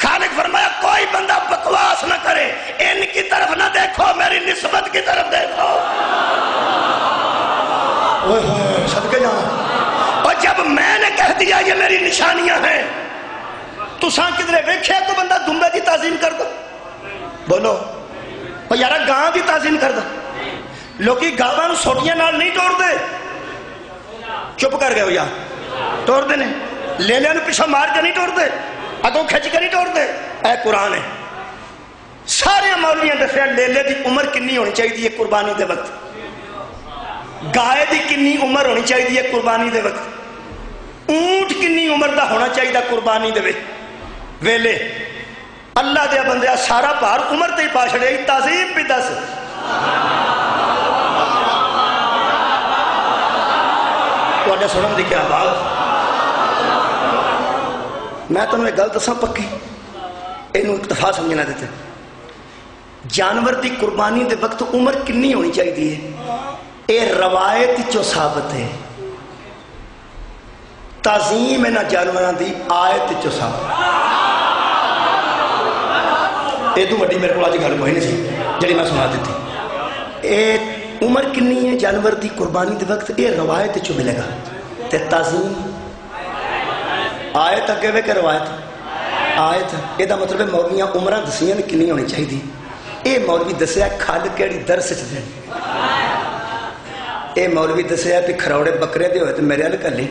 खालिक फरमाया कोई बंदा बकवास ना करे इनकी तरफ़ ना देखो मेरी निस्बत की तरफ़ देखो। सदके जाओ। और जब मैंने कह दिया ये मेरी निशानियाँ हैं तुसा किधरे वेख्या तो बंदा दुम्बे की ताजीम कर दो? बोलो यार गां की ताजीम कर दो। लोग गावां सोटियाँ नहीं तोड़ते चुप कर गए यार। तोड़ते ने। ले लिया पिछा मार के नहीं तोड़ते अगों खिंच के नहीं तोड़ते ए कुरान है। सारे मौलिया दसिया लेले की उम्र किन्नी होनी चाहिए है कुर्बानी के वक्त? गाय की किन्नी उम्र होनी चाहिए है कुर्बानी के वक्त? ऊँट किन्नी उम्र का होना चाहिए कुर्बानी के वेले, अल्लाह दया बंद सारा भार उम्र ते पा छड़े तजीब भी दस सुनन की क्या बात मैं तुम्हें एक गल दसा पक्की इन इतफा समझना देते जानवर की कुर्बानी के वक्त उम्र किन्नी होनी चाहिए है ये रवायत चो साबित है ਤਾਜ਼ੀਮ ਇਹਨਾਂ ਜਾਨਵਰਾਂ ਦੀ ਆਇਤ ਚ ਸਾ ਇਹ ਤੋਂ ਵੱਡੀ ਮੇਰੇ ਕੋਲ ਅੱਜ ਗੱਲ ਕੋਈ ਨਹੀਂ ਸੀ ਜਿਹੜੀ ਮੈਂ ਸੁਣਾ ਦਿੱਤੀ ਇਹ ਉਮਰ ਕਿੰਨੀ ਹੈ ਜਾਨਵਰ ਦੀ ਕੁਰਬਾਨੀ ਦੇ ਵਕਤ ਇਹ ਰਵਾਇਤ ਚ ਮਿਲੇਗਾ ताजू आयत अगे वे करवायत आयत यदा मतलब मौलिया मौलवियाँ उम्र दसियाँ ने किन्नी होनी चाहिए यह मौलवी दसिया खल केड़ी दर सच दे ये मौलवी दसिया भी खरौड़े बकरे दे तो मेरे अल कर ले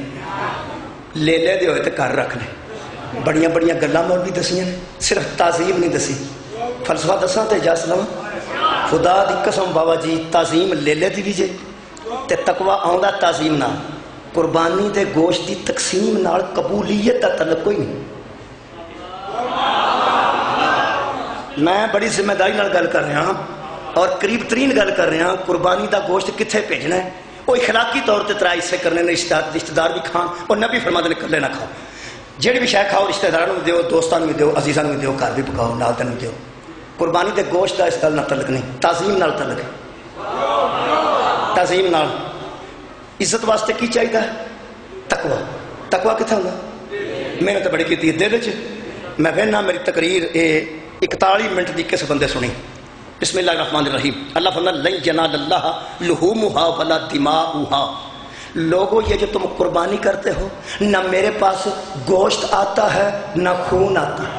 लेले दे होए तो घर रख ले बड़िया बड़िया गल्लां मौलवी दसिया ने सिर्फ़ तजीम नहीं दसी फलसफा दसा तो जस लव खुदा दी कसम बाबा जी ताजीम लेले दी भी जे ते तकवा आंदा ताजीम ना कुर्बानी दे गोश्त की तकसीम कबूलीयत का तलब कोई नहीं। मैं बड़ी ज़िम्मेदारी गल कर रहा हाँ और करीब तरीन गल कर रहा कुरबानी का गोश्त कितने भेजना है? वो इखलाकी तौर पर त्रा हिस्से करने रिश्तेदार रिश्तेदार भी खान और नबी फरमा दिन कले ना खाओ। ਜਿਹੜੀ भी शायद खाओ, रिश्तेदार भी दो दोस्तान भी दो अजीजा भी दो घर भी पकाओ, नाल ਤੈਨੂੰ दो कुरबानी के गोश्त का इस गल तलक नहीं, तजीम तलक है। तजीम इज़्ज़त वास्ते की चाहिए तकवा। तकवा कित्थें होंदा मेहनत बड़ी की दिल च। मैं बहना मेरी तकरीर, ए इकताली मिनट की किस बंदे सुनी? इसमें बिस्मिल्लाह रहमान रही अल्लाह फरमान लई जना जनाल अल्लाह लहूमुहा वला दिमाउहा। लोगों, ये जो तुम कुर्बानी करते हो, ना मेरे पास गोश्त आता है, ना खून आता। है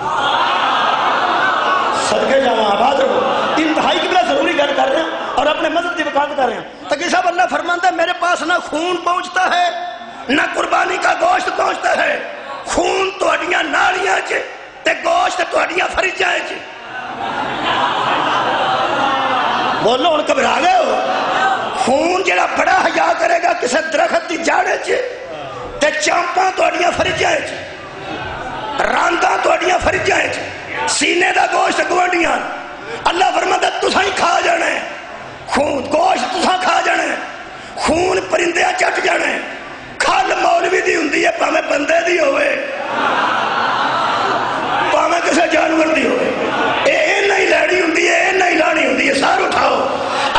सदके जावा आबाद रहो। इंतहाई की बड़ा ज़रूरी गल कर रहे हैं और अपने मदद की वकालत कर रहे हैं। जगी साहब अल्लाह फरमांदा मेरे पास ना खून पहुँचता है, ना कुर्बानी का गोश्त पहुँचता है। खून थोड़िया नालियाँ च, ते गोश्त थोड़िया फरीजा च। बोलो हूँ घबरा गए हो? खून जरा बड़ा हया करेगा किसी दरखत की जाड़े च, ते चांपा थोड़िया फरिजा च रांदा थोड़िया फरिजा च, सीने का गोश्त गुआढ़िया अल्लाह फरमांदा, तुसा ही खा जाना है खून गोश तुसा खा जाने। खून परिंदे चट जाने। खल मौलवी की होंगी है भावे बंदे की हो भावे किसी जानवर की हो नहीं लैनी होंगी नहीं लानी होंगी उठाओ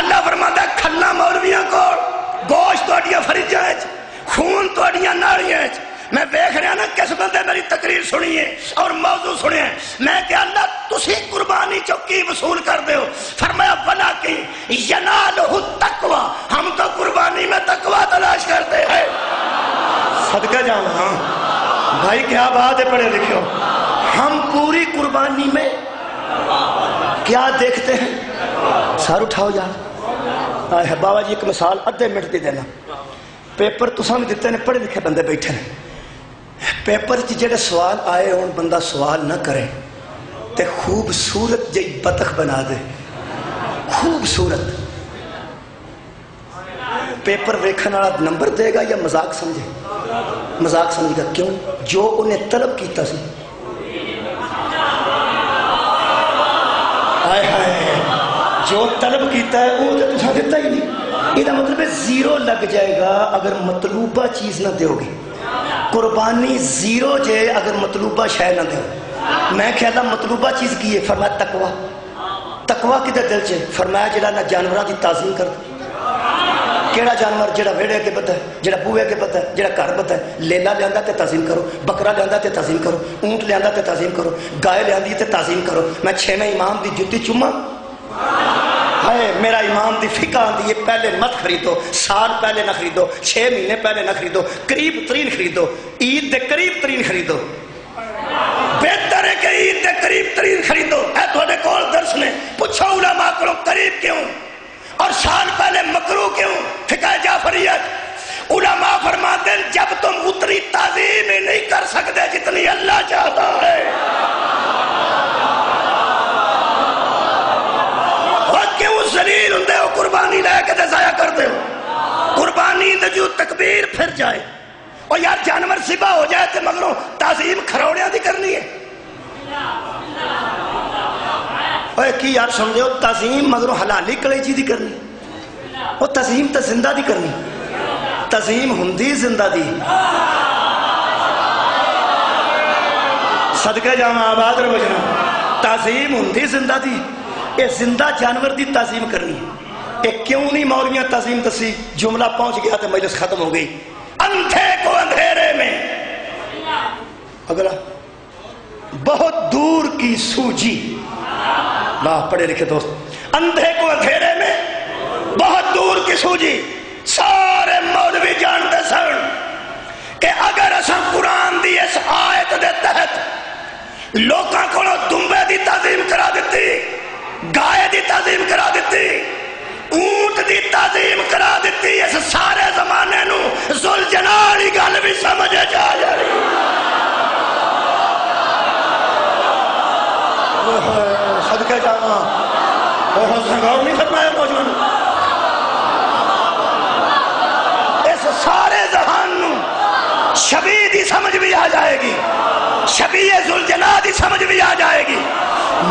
अल्लाह फरमाता मौलविया को गोश थोड़िया खून थोड़िया नालियाँ मैं देख रहा ना किस बंदे मेरी तकरीर सुनी है और मौजूद सुने मैं क्या अल्लाह कुर्बानी चौकी वसूल कर दो। फरमाया बना की यनाल तकवा, हम तो कुर्बानी में तकवा तलाश करते हैं। सदका जावा हाँ। भाई, क्या बात है पढ़े लिखे हम पूरी कुर्बानी में क्या देखते हैं? सर उठाओ यार। बाबा जी एक मिसाल अद्धे मिनट की देना। पेपर तुसा भी दिते ने, पढ़े लिखे बंदे बैठे ने। पेपर च सवाल आए हूँ बंदा सवाल ना करे। ते खूबसूरत जी बतख बना दे। खूबसूरत। पेपर वेखन वाला नंबर देगा या मज़ाक समझे? मज़ाक समझेगा, क्यों? जो उन्हें तलब किया जो तलब किया है, वो तो तुझा दिता ही नहीं। यह मतलब ज़ीरो लग जाएगा अगर मतलूबा चीज़ ना दोगे कुर्बानी ज़ीरो जे अगर मतलूबा शायद ना दोगे मैं ख्याल मतलूबा चीज़ की है? फरमाया, तकवा। तकवा कि दिल से फरमाया जरा ना की ताजीम कर केड़ा जानवर जरा वेड़े के पता है जरा बूहे के पता है जरा घर पता है, लेला लिया तो तजीम करो, बकरा लिया तो तजीम करो, ऊँट लिया तो तजीम करो, गाय लिया तो तजीम करो। मैं छेवें इमाम की जुती चूमा हाय, मेरा इमाम की फिका आती है, पहले मत खरीदो, साल पहले ना खरीदो, छे महीने पहले ना खरीदो, करीब तरीन खरीदो, ईद के करीब तरीन खरीदो। ईद दे करीब तरीन खरीदो। है थोड़े कोल दर्श ने पूछो उलमा को करीब क्यों? और साल पहले मकरू क्यों? फिका जाफरियत। उलमा फरमाते जब तुम उतनी ताजीम ही नहीं कर सकते जितनी अल्लाह चाहता है। क्यों जलील होंगे हो कुर्बानी लैके जाया करते हो? कुर्बानी जो तकबीर फिर जाए। और यार जानवर सिबा हो जाए तो मगरों ताजीम खरौड़िया की करनी है। की समझो तजीम मगरों हलाली कलेजी की करनी? वो तजीम तो ज़िंदा की करनी। तजीम हुंदी ज़िंदा दी। जावा, आबाद ताजीम हुंदी ज़िंदा दी। ये ज़िंदा जानवर की ताजीम करनी। क्यों नहीं मौलवियाँ ताजीम दसी जुमला पहुँच गया तो मजलिस खत्म हो गई। अंधे को अंधेरे में। अगला। बहुत दूर की सूजी। ना पढ़े लिखे दोस्त, अंधे को अंधेरे में बहुत दूर की सूजी। सारे मौलवी जानते सन कि अगर असा कुरान दी इस आयत दे तहत लोगों को दुम्बे की तजीम करा दी गाय की तजीम करा दी ऊँट की तजीम करा दी इस सारे जमाने सुलझना गल भी समझ जा रही सदके जावा गौर नहीं फरमाया मौजूद इस सारे जहान छबी की समझ भी आ जाएगी। छबी जुलजना की समझ भी आ जाएगी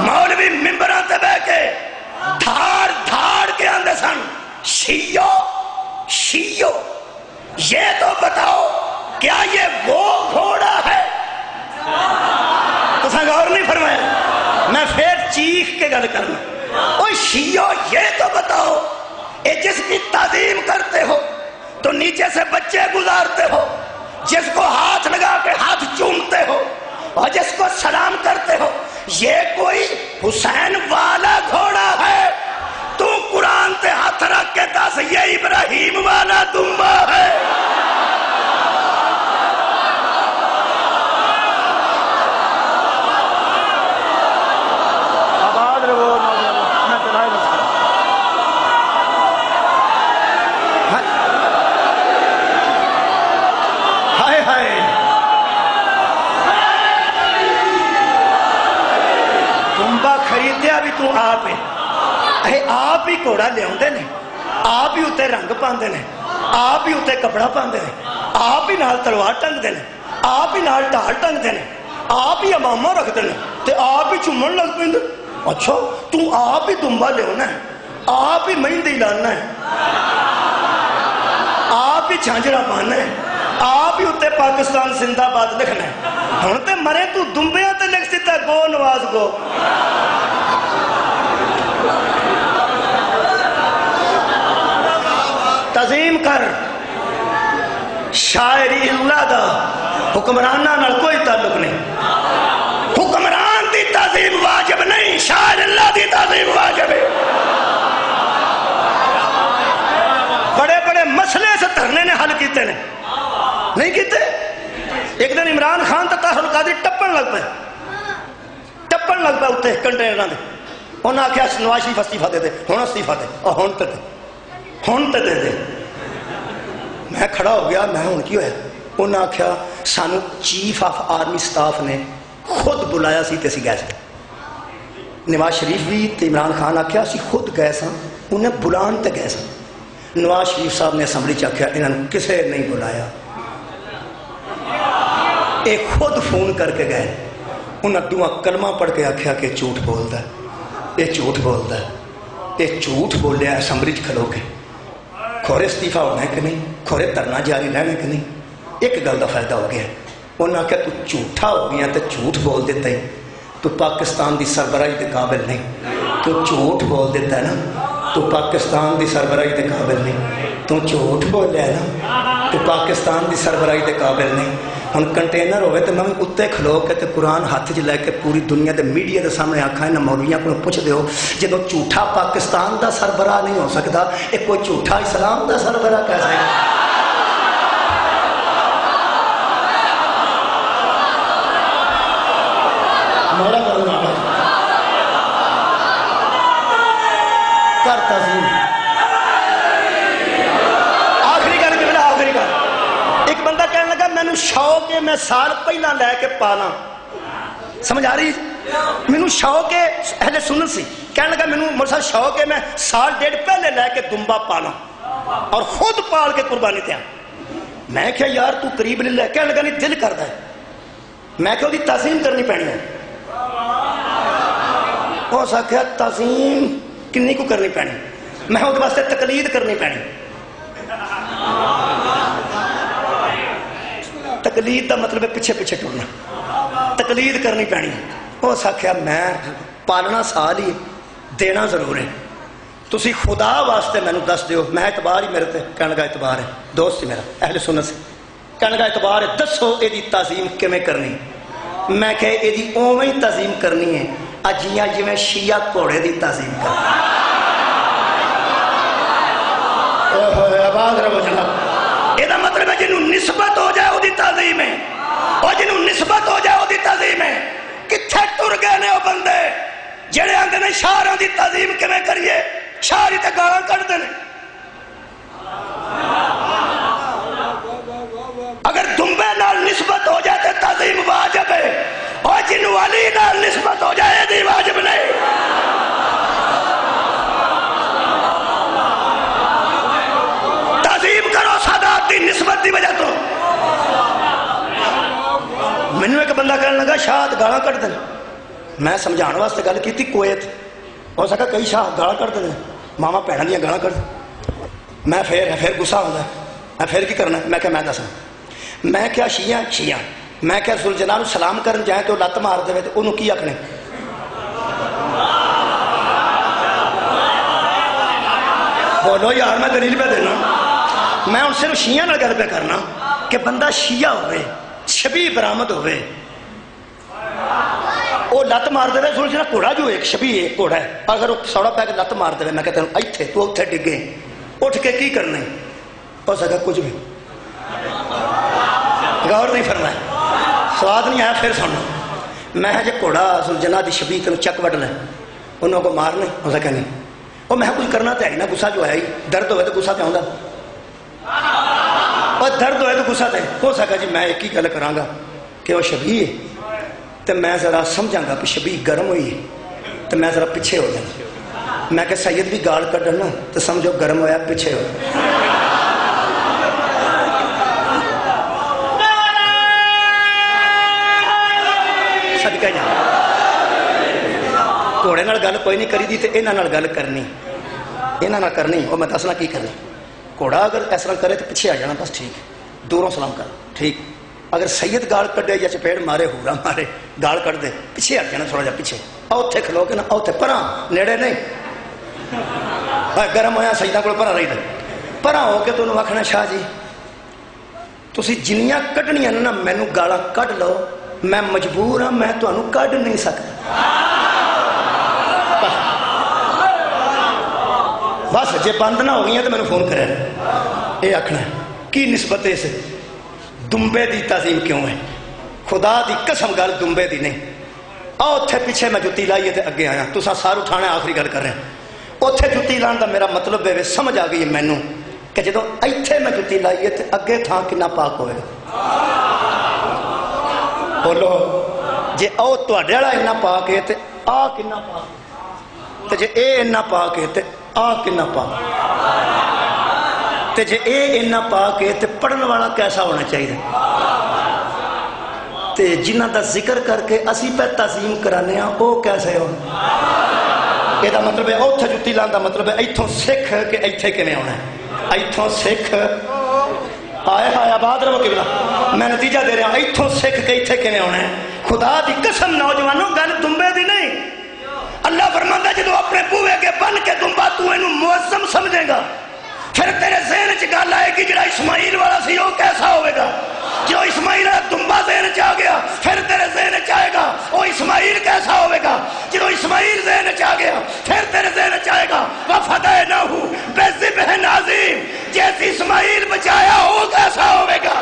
मौलवी मिम्बर से बह के धार धार के आंदे सन। शियो शियो, ये तो बताओ, क्या ये वो घोड़ा है? तो गौर नहीं फरमाया। मैं फिर चीख के गल करना। शियो, ये तो बताओ, ये जिसकी ताजीम करते हो तो नीचे से बच्चे गुजारते हो, जिसको हाथ लगा के हाथ चूमते हो, और जिसको सलाम करते हो, ये कोई हुसैन वाला घोड़ा है। तू कुरान हाथ रख के दस, ये इब्राहिम वाला दुम्बा है तू आप है अरे ही घोड़ा लिया आप ही उत्ते रंग पाते ने आप ही उत्ते कपड़ा पाते ने आप ही तलवार टंगते ने आप ही ढाल टंगते ने आप ही अमामा रखते हैं ते आप ही चुमन लग पेंगे अच्छा तू आप ही दुम्बा लिया है आप ही मेहंदी लाना है आप ही झांझरा पाना है आप ही उत्ते पाकिस्तान जिंदाबाद लिखना है हूँ तो मरे तू दुम्बिया लिख दिता गो नवाज़ गो तजीम कर। शायरी अल्लाह का हुक्मराना कोई ताल्लुक नहीं। हुक्मरान की तजीम वाजिब नहीं, शायर अल्लाह की तजीम वाजिब है। बड़े बड़े मसले से धरने ने हल किए ने। नहीं किते? एक दिन इमरान खान तो तहल कादी टप्पन लग पे। टप्पन लग पे उत्ते कंटेनर उन्हें आख्या, नवाज़ शरीफ अस्तीफा दे हूँ अस्तीफा दे, और तो ਹੁਣ ਤੇ ਦੇ ਦੇ ਮੈਂ ਖੜਾ ਹੋ ਗਿਆ ਮੈਂ ਹੁਣ ਕੀ ਹੋਇਆ ਉਹਨਾਂ ਆਖਿਆ ਸਾਨੂੰ ਚੀਫ ਆਫ ਆਰਮੀ ਸਟਾਫ ਨੇ ਖੁਦ ਬੁਲਾਇਆ ਸੀ ਤੇ ਅਸੀਂ ਗਏ ਸੀ ਨਵਾਜ਼ ਸ਼ਰੀਫ ਵੀ ਤੇ ਇਮਰਾਨ ਖਾਨ ਆਖਿਆ ਅਸੀਂ ਖੁਦ ਗਏ ਸਾਂ ਉਹਨੇ ਬੁਲਾਉਣ ਤੇ ਗਏ ਸਾਂ ਨਵਾਜ਼ ਸ਼ਰੀਫ ਸਾਹਿਬ ਨੇ ਅਸੈਂਬਲੀ ਚ ਆਖਿਆ ਇਹਨਾਂ ਨੂੰ ਕਿਸੇ ਨਹੀਂ ਬੁਲਾਇਆ ਇਹ ਖੁਦ ਫੋਨ ਕਰਕੇ ਗਏ ਉਹਨਾਂ ਦੁਆ ਕਲਮਾ ਪੜ ਕੇ ਆਖਿਆ ਕਿ ਝੂਠ ਬੋਲਦਾ ਇਹ ਝੂਠ ਬੋਲਦਾ ਇਹ ਝੂਠ ਬੋਲਿਆ ਅਸੈਂਬਲੀ ਚ ਖਲੋ ਕੇ ਖੋਰੇ ਅਸਤੀਫਾ ਹੋਣਾ ਕਿ ਨਹੀਂ ਖੋਰੇ ਧਰਨਾ ਜਾਰੀ ਰਹਿਣਾ ਕਿ ਨਹੀਂ ਇੱਕ ਗੱਲ ਦਾ ਫਾਇਦਾ ਹੋ ਗਿਆ ਉਹਨਾਂ ਆਖਿਆ ਤੂੰ ਝੂਠਾ ਹੋ ਗਿਆ ਤੇ ਝੂਠ ਬੋਲ ਦਿੱਤਾ ਹੈ ਤੂੰ ਪਾਕਿਸਤਾਨ ਦੀ ਸਰਬਰਾਹੀ ਦੇ ਕਾਬਿਲ ਨਹੀਂ ਤੂੰ ਝੂਠ ਬੋਲ ਦਿੱਤਾ ਨਾ ਤੂੰ ਪਾਕਿਸਤਾਨ ਦੀ ਸਰਬਰਾਹੀ ਦੇ ਕਾਬਿਲ ਨਹੀਂ ਤੂੰ ਝੂਠ ਬੋਲਿਆ ਨਾ तो पाकिस्तान की सरबराई के काबिल नहीं। हम कंटेनर हो तो मैं भी उत्ते खलो के तो कुरान हाथ च लैके पूरी दुनिया के मीडिया के सामने आखा, इन्हें मौलियाँ को पुछ दौ जो झूठा पाकिस्तान का सरबराह नहीं हो सकता एक कोई झूठा इस्लाम का सरबराह कह सकता करता शौक है, मैं साल पहला लैके पाला। समझ आ रही? मैं शौक है हले सुन सी। कह लगा मैं मुझे शौक है, मैं साल डेढ़ पहले लैके दुम्बा पाला और खुद पाल के कुर्बानी दिया मैं क्या, यार, तू करीब नहीं लै कह लगा, नहीं, दिल करता है। मैं क्या तसीम करनी पैनी है? उस आख्या तसीम किन्नी को करनी पैनी? मैं वास्ते तकलीद करनी पैनी। तकलीद का मतलब है पिछे पिछे टुरना। तकलीद करनी पैनी। उस आख्या मैं पालना साल ही देना ज़रूर है। तुम खुदा वास्ते मैं दस दौ मैं इतबार ही मेरे ते कह का इतबार है। दोस्त ही मेरा, अहल सुन से। कह का इतबार है दसो यदी तजीम किमें करनी? मैं क्या यदि उवें ही तजीम करनी है। अजिया जिमें शिया घोड़े की तजीम करनी रवो जना निस्बत हो जाए ओदी तजी में। और जिनू निस्बत हो जाए ओदी तजी में कितने तुर गए ने बंदे? जेड़े आंदे ने शारों की तजीम किमें करिए? शारी तो गाला कटते हैं अगर दुम्बे नाल निस्बत हो जाए तो तजीम वाजब है। और जिन वाली नाल निस्बत हो जाए वाजब बंदा कहने लगा शाह गाला कट दें मैं समझाने वास्ते गल की कोयत। हो सका कई शाह गाला कट दें मावा भैन दियाँ गाला कट मैं फिर फिर गुस्सा आता मैं फिर की करना मैं क्या, मैं दसा मैं क्या, शीया? शीया। मैं क्या सुलझना सलाम कर जाए तो लत्त मार दे तो उन्होंने की आखने? बोलो यार, मैं दलील पे देना। मैं हूँ सिर्फ़ शीया गल पे करना कि बंदा शीया होवे छबी बरामद होवे। ਉਹ ਲੱਤ ਮਾਰ ਦੇਵੇ ਸੁਲਝਣਾ ਘੋੜਾ ਜੋ ਇੱਕ ਛਬੀ ਹੈ ਘੋੜਾ ਹੈ ਅਗਰ ਉਹ ਸੌੜਾ ਪੈ ਕੇ ਲੱਤ ਮਾਰ ਦੇਵੇ ਮੈਂ ਕਹਿੰਦਾ ਇੱਥੇ ਤੂੰ ਉੱਥੇ ਡਿੱਗੇ ਉੱਠ ਕੇ ਕੀ ਕਰਨਾ ਹੈ ਹੋ ਸਕਦਾ ਕੁਝ ਵੀ गौर नहीं फरमाया स्वाद नहीं आया फिर सुन मैं जे घोड़ा सुलझना की छबी तेन चक वड ले उन्होंने को मार नहीं हो सके नहीं वो मैं कुछ करना तो है ही ना गुस्सा जो है ही दर्द होए तो गुस्सा तो आता और दर्द होए तो गुस्सा तो हो सका जी मैं एक ही गल करांगा कि वह छबी है तो मैं ज़रा समझागा भी गर्म हुई तो मैं ज़रा पिछे हो जाऊँ मैं क्या सैयद भी गाल कटन तो समझो गर्म होया पिछे हो। घोड़े नाल गल कोई नहीं करी दी तो इन्हों गल करनी। इन्हों करनी, और मैं दसना की करनी। घोड़ा अगर इस तरह करे तो पिछे आ जाना, बस ठीक। दूरों सलाम कर। ठीक। ਅਗਰ ਸੈਦ ਗਾਲ ਕੱਢੇ ਜਾਂ ਚਪੇੜ ਮਾਰੇ, ਹੂਰਾ ਮਾਰੇ, ਗਾਲ ਕੱਢਦੇ, ਪਿੱਛੇ ਹਟ ਜਾਣਾ ਥੋੜਾ ਜਿਹਾ, ਪਿੱਛੇ। ਉੱਥੇ ਖਲੋ ਕੇ ਨਾ ਉੱਥੇ ਪਰਾਂ, ਨੇੜੇ ਨਹੀਂ। ਆ ਗਰਮ ਹੋਇਆ ਸੈਦਾਂ ਕੋਲ ਪਰਾਂ ਰਹੀਦਾ। ਪਰਾਂ ਹੋ ਕੇ ਤੁਹਾਨੂੰ ਆਖਣਾ, ਸ਼ਾਹ ਜੀ, ਤੁਸੀਂ ਜਿੰਨੀਆਂ ਕੱਢਣੀਆਂ ਨਾ ਮੈਨੂੰ ਗਾਲਾਂ ਕੱਢ ਲਓ। ਮੈਂ ਮਜਬੂਰ ਹਾਂ, ਮੈਂ ਤੁਹਾਨੂੰ ਕੱਢ ਨਹੀਂ ਸਕਦਾ। ਬਸ, ਜੇ ਬੰਦ ਨਾ ਹੋ ਗਈਆਂ ਤਾਂ ਮੈਨੂੰ ਫੋਨ ਕਰਿਆ। ਇਹ ਆਖਣਾ, ਕੀ ਨਿਸਬਤ ਇਸ? दुम्बे की तजीम क्यों है? खुदा की कसम गल दुम्बे की नहीं। आ उत्थे पिछे मैं जुत्ती लाइए तो अगे आया। तुसा सार उठाने आखिरी गल कर रहे उत्थे जुत्ती लाने का मेरा मतलब है समझ आ गई है मैनू कि जो इतने मैं जुत्ती लाई है तो अगे थान कि पाक हो बोलो, जे आओ थोड़े वाला इन्ना पाक है तो आ कि पाक जे ये इन्ना पाक है तो आ कि पाक ਤੇ ਜੇ ਇਹ ਇੰਨਾ ਪਾ ਕੇ ਤੇ ਪੜਨ ਵਾਲਾ ਕੈਸਾ ਹੋਣਾ ਚਾਹੀਦਾ ਤੇ ਜਿਨ੍ਹਾਂ ਦਾ ਜ਼ਿਕਰ ਕਰਕੇ ਅਸੀਂ ਪੈ ਤਾਜ਼ੀਮ ਕਰਾਨੇ ਆ ਉਹ ਕੈਸੇ ਹੋਣ ਇਹਦਾ ਮਤਲਬ ਹੈ ਉੱਥੇ ਜੁੱਤੀ ਲਾਉਣ ਦਾ ਮਤਲਬ ਹੈ ਇੱਥੋਂ ਸਿੱਖ ਕਿ ਇੱਥੇ ਕਿਵੇਂ ਆਉਣਾ ਹੈ ਇੱਥੋਂ ਸਿੱਖ ਆਏ ਹਾਏ ਆਬਾਦ ਰਹੋ ਕਿਬਲਾ ਮੈਂ ਨਤੀਜਾ ਦੇ ਰਿਹਾ ਇੱਥੋਂ ਸਿੱਖ ਕੇ ਇੱਥੇ ਕਿਵੇਂ ਆਉਣਾ ਹੈ ਖੁਦਾ ਦੀ ਕਸਮ ਨੌਜਵਾਨੋ ਗੱਲ ਦੁੰਬੇ ਦੀ ਨਹੀਂ ਅੱਲਾ ਫਰਮਾਂਦਾ ਜਦੋਂ ਆਪਣੇ ਬੂਹੇ ਅੱਗੇ ਬੰਨ ਕੇ ਦੁੰਬਾ ਤੂੰ ਇਹਨੂੰ ਮੁਅੱਜ਼ਮ ਸਮਝੇਗਾ फिर तेरे जहन च गल आएगी जरा इसमाइल वाला सी कैसा होगा जो इसमाइल दुम्बा जहन च आ गया, फिर तेरे जहन च आएगा वो इसमाइल कैसा होगा जो इसमाइल जहन च आ गया, फिर तेरे जहन च आएगा वह फतेह ना हो बेजिब है नाजिम, जिस इसमाइल बचाया वो कैसा होगा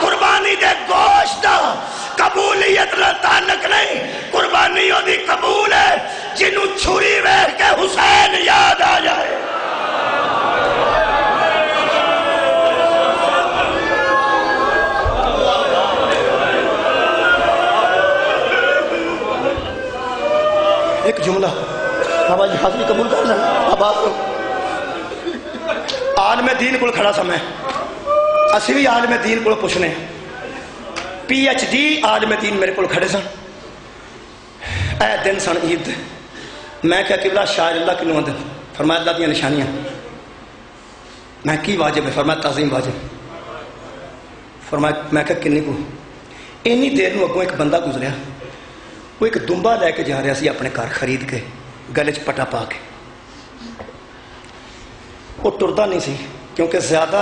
कुर्बानी दे गोश्त कबूलियत का तालक नहीं, कुर्बानी कबूल है, जिन्हू छुरी वेख के हुसैन याद आ जाए। एक जुमला। बाबा जी हाजिरी कबूल कर लें अब आप आल दीन को खड़ा समय। असि भी आल दीन को पुछने। पी एच डी आल दीन मेरे को खड़े सन। ऐ दिन सन ईद। मैं क्या किबला शायर अल्लाह किलो दिन फरमाया अल्लाह दियाँ निशानियाँ। मैं कि वाजिब है? फरमाया तजीम वाजिब। फरमाया, मैं क्या किन्नी को? इन्नी देर में अगों एक बंदा गुजरिया वो एक दुम्बा लैके जा रहा अपने घर खरीद के, गले च पटा पा के। वो तुरता नहीं सी, क्योंकि ज़्यादा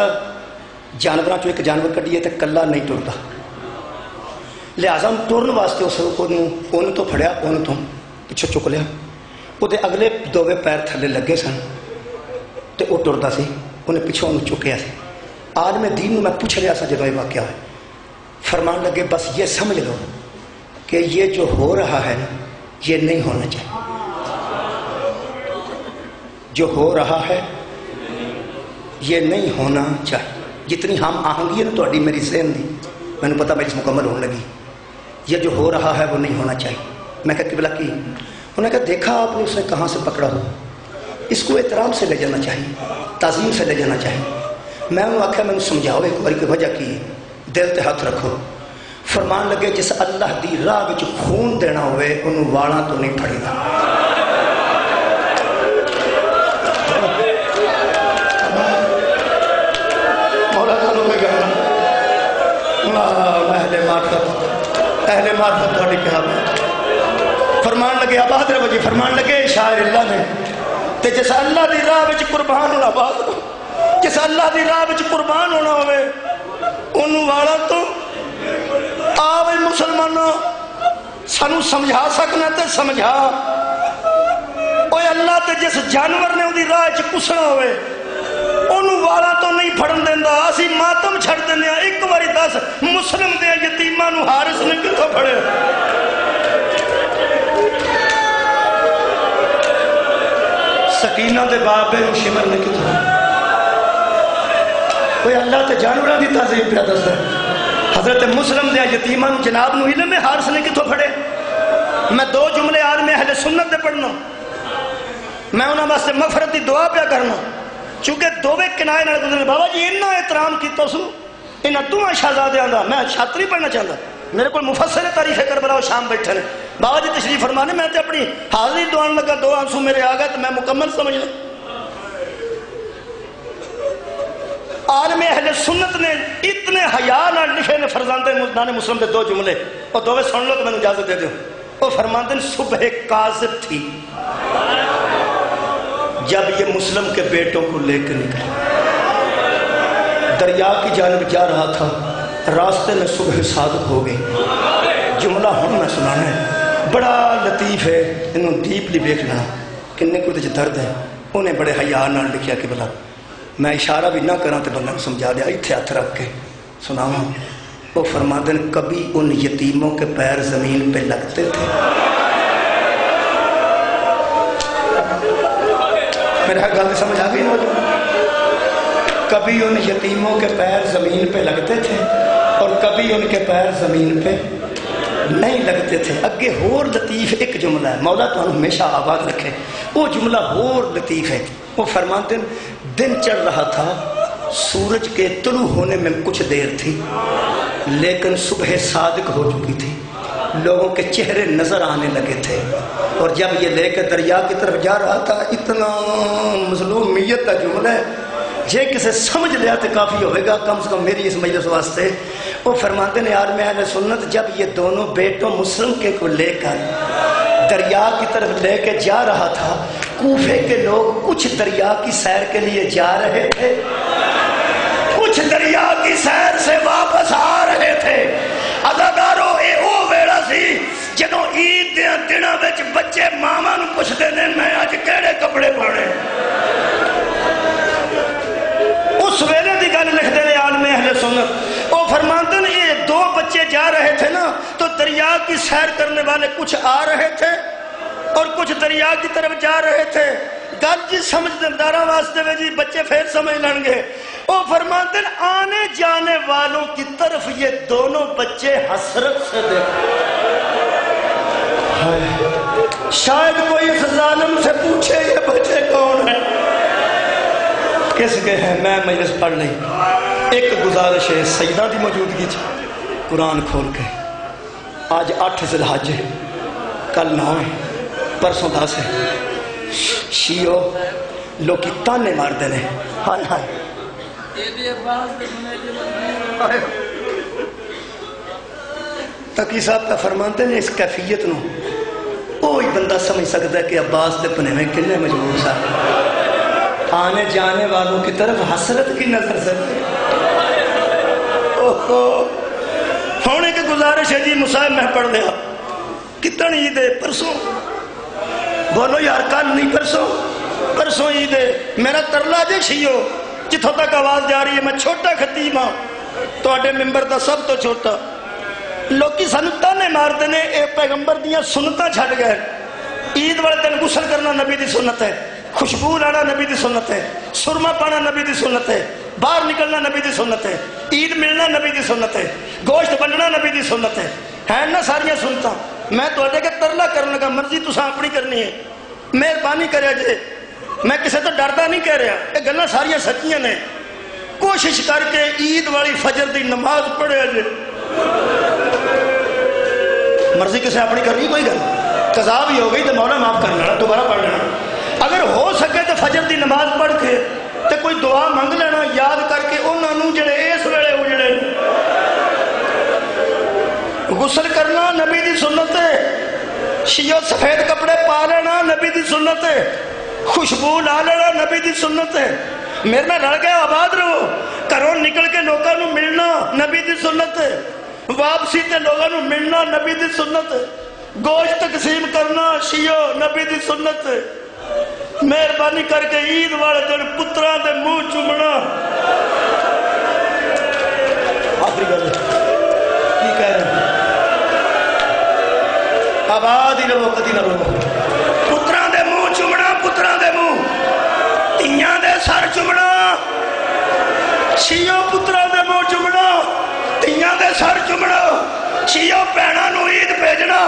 जानवर चो एक जानवर क्ढीए तो कला नहीं तुरता लिहाजा तुरन वास्ते उस तो फड़िया उन्न तो पिछ चुक लिया। वो अगले दोवे पैर थले लगे सन तो वह तुरता से, उन्हें पिछों उन्होंने चुकया से। आदमी दीन मैं पूछ लिया सा जो ये वाक्य हो फरमान लगे बस ये समझ लो। कि ये जो हो रहा है, ये नहीं होना चाहिए। जो हो रहा है, ये नहीं होना चाहिए। जितनी हम आहंगी ना थोड़ी मेरी सहन दी। मैंने पता मेरी मुकम्मल होने लगी। ये जो हो रहा है, वो नहीं होना चाहिए। मैं कहा किबला की? उन्होंने कहा, देखा आपने उसे कहाँ से पकड़ा हो? इसको एहतराम से ले जाना चाहिए, तज़ीम से ले जाना चाहिए। मैं उन्होंने आख्या मैं समझाओ, एक बार की वजह की दिल ते हथ रखो। फरमान लगे, जिस अल्लाह की राह खून देना होनू वाला तो नहीं फड़ीदा। फरमान लगे बहादुर बजे फरमान लगे, शायर अल्लाह ने। ते जिस अल्लाह की राह कुर्बान होना बहादुर जिस अल्लाह की राह कुर्बान होना होनू वाला तो ਤੋਂ ਆਵੇ ਮੁਸਲਮਾਨੋ ਸਾਨੂੰ ਸਮਝਾ ਸਕਣਾ ਤੇ ਸਮਝਾ ਓਏ ਅੱਲਾ ਤੇ ਜਿਸ ਜਾਨਵਰ ਨੇ ਉਹਦੀ ਰਾਹ 'ਚ ਕੁਸਣਾ ਹੋਵੇ ਉਹਨੂੰ ਵਾਲਾਂ ਤੋਂ ਨਹੀਂ ਫੜਨ ਦਿੰਦਾ ਅਸੀਂ ਮਾਤਮ ਛੱਡ ਦਿੰਦੇ ਆ ਇੱਕ ਵਾਰੀ ਦੱਸ ਮੁਸਲਮ ਦੇ ਯਤੀਮਾਂ ਨੂੰ ਹਾਰਿਸ ਨੇ ਕਿੱਥੋਂ ਫੜਿਆ ਸਕੀਨਾ ਦੇ ਬਾਬੇ ਨੂੰ ਸ਼ਿਮਰ ਨੇ ਕਿੱਥੋਂ कोई अल्लाह तो जानवरों की तहजीब पिया दसदा हज़रत मुस्लिम दे यतीमान जनाब नु इलम में हारस ने कितों फड़े? मैं दो जुमले आदमी अहले सुन्नत दे पढ़ना। मैं उन्होंने वास्ते मफरत की दुआ पिया करना। चूँकि दोवे किनारे नाल गुजरे, बाबा जी इन्ना एहतराम किया सू इन्होंने दोवें शहजादियों का मैं छात्र पढ़ना चाहता मेरे को मुफसर तारीफ़ करबला शाम बैठे ने। बाबा जी तशरीफ़ फरमाने, मैं अपनी हाजरी दुआन लगा, दो आँसू मेरे आ गए तो मैं मुकम्मल समझना। आलम अहले सुन्नत ने इतने हया नाल लिखे ने फरजांदे मुल्तान मुस्लिम के दो जुमले। और दोवे सुन लो तो मैंने इजाज़त दे दो वो फरमाते सुबह काजिब थी। जब ये मुस्लिम के बेटों को लेकर निकले। दरिया की जानब जा रहा था। रास्ते में सुबह सादक हो गई। जुमला हम मैं सुनाना है। बड़ा लतीफ है। इन्होंने डीपली देख लेना किन्ने कुछ दर्द है। उन्हें बड़े हया नाल लिखा कि भला मैं इशारा भी ना करा तो बंदा समझा दिया इतने हथ रख के। सुनावा वो फरमादन कभी उन यतीमों के पैर ज़मीन पे लगते थे। मेरा गल समझ आ गई कभी उन यतीमों के पैर ज़मीन पे लगते थे और कभी उनके पैर ज़मीन पे नहीं लगते थे। अगे होर लतीफ एक जुमला है। मौला तो हमेशा आबाद रखे। वो जुमला होर लतीफ है। वो फरमाते दिन चढ़ रहा था, सूरज के तुलू होने में कुछ देर थी, लेकिन सुबह सादक हो चुकी थी। लोगों के चेहरे नज़र आने लगे थे। और जब ये लेकर दरिया की तरफ़ जा रहा था, इतना मजलूमियत का जुमला है, जे किसे समझ लिया तो काफ़ी होएगा, कम से कम मेरी इस मजलिस वास्ते। वो फरमाते ने यार, मैं सुन्नत, जब ये दोनों बेटों मुस्लिम के को लेकर दरिया की तरफ़ लेके जा रहा था कूफे के लोग कुछ दरिया की सैर के लिए जा रहे थे कुछ दरिया की सैर से वापस आ रहे थे अदाकारो ये वो वेला सी ਜਦੋਂ ਈਦ ਦੇ ਦਿਨਾਂ ਵਿੱਚ ਬੱਚੇ ਮਾਵਾਂ ਨੂੰ ਪੁੱਛਦੇ ਨੇ ਮੈਂ ਅੱਜ ਕਿਹੜੇ ਕੱਪੜੇ ਪਾਣੇ उस वेले की गल लिखते हैं आलमे अहले सुन्नत वो फरमाते ने ये दो बच्चे जा रहे थे ना तो दरिया की सैर करने वाले कुछ आ रहे थे और कुछ दरिया की तरफ़ जा रहे थे। गल जी समझदारा वास्ते में जी बच्चे फिर समझ लेंगे वो फरमाते आने जाने वालों की तरफ़ ये दोनों बच्चे हसरत से देखते शायद कोई इस जालिम से पूछे ये बच्चे कौन है? किसके हैं? मैं मजलिस पढ़ ली एक गुजारिश है, सईदा की मौजूदगी कुरान खोल के, आज अठ जिलहज है, कल नौ है। परसों दस शीओ लोग ताने मारते हैं हाय हाय। तकी साहब का फरमाते हैं इस कैफियत न। ही बंदा समझ सकता है कि अब्बास के भनेवे किन्ने मजबूर सा आने जाने वालों की तरफ़ हसरत की नज़र से। ओहो। हूँ एक गुजारिश है जी, मुसाहिब मैं पढ़ लिया। कितन ईद परसों? बोलो, यार कल नहीं परसों परसों ईद है। मेरा तरला जे छियो जिथों तक आवाज़ जा रही है, मैं छोटा खतीम हाँ। थोड़े मैंबर का सब तो छोटा। लोग सानू ताने मारते ने ये पैगंबर दिया सुनत छड़ गए। ईद वाले दिन गुसल करना नबी की सुनत है। खुशबू लाना नबी की सुनत है। सुरमा पाना नबी की सुनत है। बाहर निकलना नबी की सुनत है। ईद मिलना नबी की सुनत है। गोश्त बनना नबी की सुनत है। है ना सारिया सुनता मैं थोड़े अगर तरला कर लगा, मर्ज़ी तुसा अपनी करनी है। मेहरबानी करे जे। मैं किसी तो डरता नहीं कह रहा। यह गल् सारिया सचिया ने। कोशिश करके ईद वाली फजर की नमाज़ पढ़े जे। मर्ज़ी किसी अपनी करनी, कोई गल कजा भी हो गई तो मौला माफ़ कर करना दोबारा पढ़ लेना। अगर हो सके तो फजर की नमाज़ पढ़ के तो कोई दुआ मंग लेना, याद करके उन्होंने जे इस वे गुसल करना नबी की सुनत है। सफ़ेद कपड़े पा लेना नबी की सुनत खुशबू ला लेना नबी की सुनत मेरे में रल गया, आबाद रहो। घरों निकल के लोगों मिलना नबी की सुनत वापसी से लोगों मिलना नबी की सुनत गोश तकसीम करना शियो नबी की सुनत मेहरबानी करके ईद वाले दिन पुत्रा के मुँह चूमना। आखिरी गल ਆਬਾਦ ਹੀ ਰਹੋ ਕਦੀ ਨਾ ਰਹੋ ਪੁੱਤਰਾਂ ਦੇ ਮੂੰਹ ਚੁੰਮਣਾ ਪੁੱਤਰਾਂ ਦੇ ਮੂੰਹ ਧੀਆਂ ਦੇ ਸਰ ਚੁੰਮਣਾ ਸ਼ੀਓ ਪੁੱਤਰਾਂ ਦੇ ਮੂੰਹ ਚੁੰਮਣਾ ਧੀਆਂ ਦੇ ਸਰ ਚੁੰਮਣਾ ਸ਼ੀਓ ਭੈਣਾਂ ਨੂੰ ਈਦ ਭੇਜਣਾ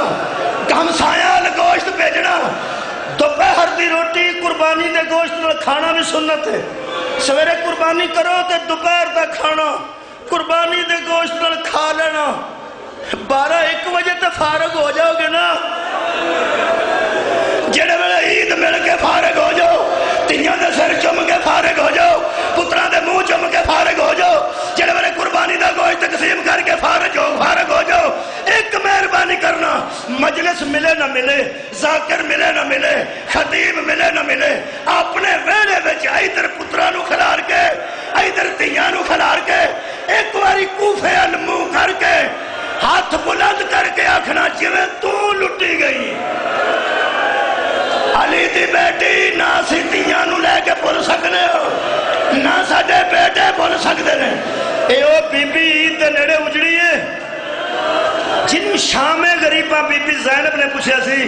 ਗਮਸਾਇਆ ਗੋਸ਼ਤ ਭੇਜਣਾ ਦੁਪਹਿਰ ਦੀ ਰੋਟੀ ਕੁਰਬਾਨੀ ਦੇ ਗੋਸ਼ਤ ਨਾਲ ਖਾਣਾ ਵੀ ਸੁਨਨਤ ਹੈ ਸਵੇਰੇ ਕੁਰਬਾਨੀ ਕਰੋ ਤੇ ਦੁਪਹਿਰ ਦਾ ਖਾਣਾ ਕੁਰਬਾਨੀ ਦੇ ਗੋਸ਼ਤ ਨਾਲ ਖਾ ਲੈਣਾ बारह एक बजे तो फारग हो जाओगे ना? जेड़े वे ईद मिल के फारग हो जाओ, तिया के सिर चुम के फारग हो जाओ, पुत्रा के मूह चुम के फारग हो जाओ, जेड़े वे कुर्बानी का गोज तकसीम करके फारग हो फारग हो जाओ, एक मेहरबानी करना। मजलिस मिले ना मिले, जाकर मिले ना मिले खतीब मिले ना मिले, अपने वेड़े इधर पुत्रा खिलार के, इधर तिया खिलार के, एक बारी कूफे अल मूह करके हाथ बुलंद करके आखना जिमें तू लुटी गई। अली की बेटी, ना असी तिया लैके भुल सकने ना साडे बेटे भुल सकते हैं यो बीबी ईद के नेड़े उजड़ी है जिन शामे गरीबा बीबी जैनब ने पूछा सी,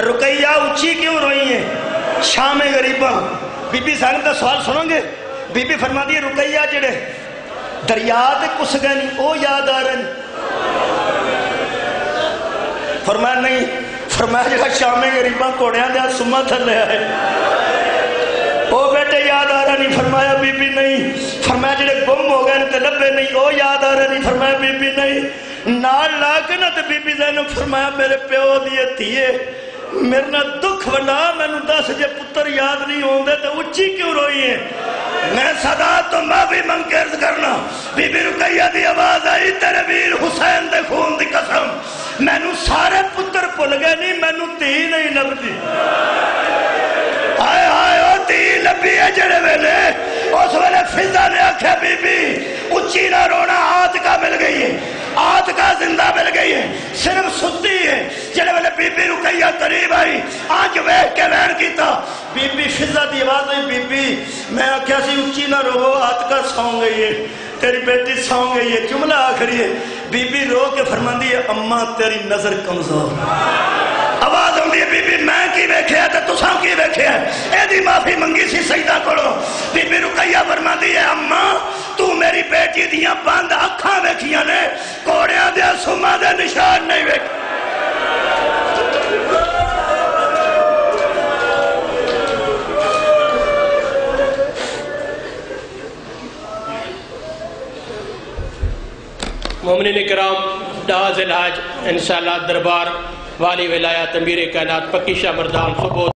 रुकैया उची क्यों रोई है शामे गरीबा, बीबी जैनब का सवाल सुनोगे? बीबी फरमा दी रुकैया जेड़े दरिया कुस गए नहीं वो याद आ रहे हैं फरमाया नहीं फरमाया जरा शामे गरीबा घोड़िया दिया सुमा थले आए। ओ बेटे, याद आ रहा नहीं फरमाया, बीबी नहीं। फरमाया जेडे गुम हो गए तो लभे नहीं, ओ याद आ रहा नहीं फरमाया, बीबी नहीं। नाल ला के ना तो बीबी जैन, फरमाया, मेरे प्यो दिए धीए, मेरे ना दुख बना मैं दस, जे पुत्र याद नहीं आते तो उची क्यों रोई है मैं सदा तो मैं भी मंग करना। बीबी रुकैया की आवाज़ आई, तेरे वीर हुसैन के खून की कसम। मैनू सारे पुत्र भुल गए नहीं मैनू ती नहीं लभती हाय हाय धी लभी है जड़े वेले। उस वेले फिजा ने आख्या बीबी, उच्ची ना रोना आतका मिल गई है। आतका ज़िंदा मिल गई है। सिर्फ़ सुती है। जेड़े वेले बीबी रुकैया करीब आई आज वेख के वैन कीता। बीबी फिजा की आवाज़ हुई बीबी, मैं आख्या सी, उच्ची ना रोवो आतका सौ गई है। तेरी बेटी सौ गई है जुमला आखिरी है? बीबी रो के फरमांदी है, अम्मा, तेरी नज़र कमज़ोर आवाज़ है, बीबी, मैं की वेख्या ते तुसा की वेख्या एदी माफ़ी मंगी सी सईदा कोलो बीबी रुकैया फरमांदी है, अम्मा, तू मेरी बेटी दियाँ बंद अखा वेखिया ने। घोड़ियाँ सुमा दे निशान नहीं वेख मोमिन कराम दाज इलाज इन दरबार वाली विलाया अमीर कायनात पकीशा मरदान सुबह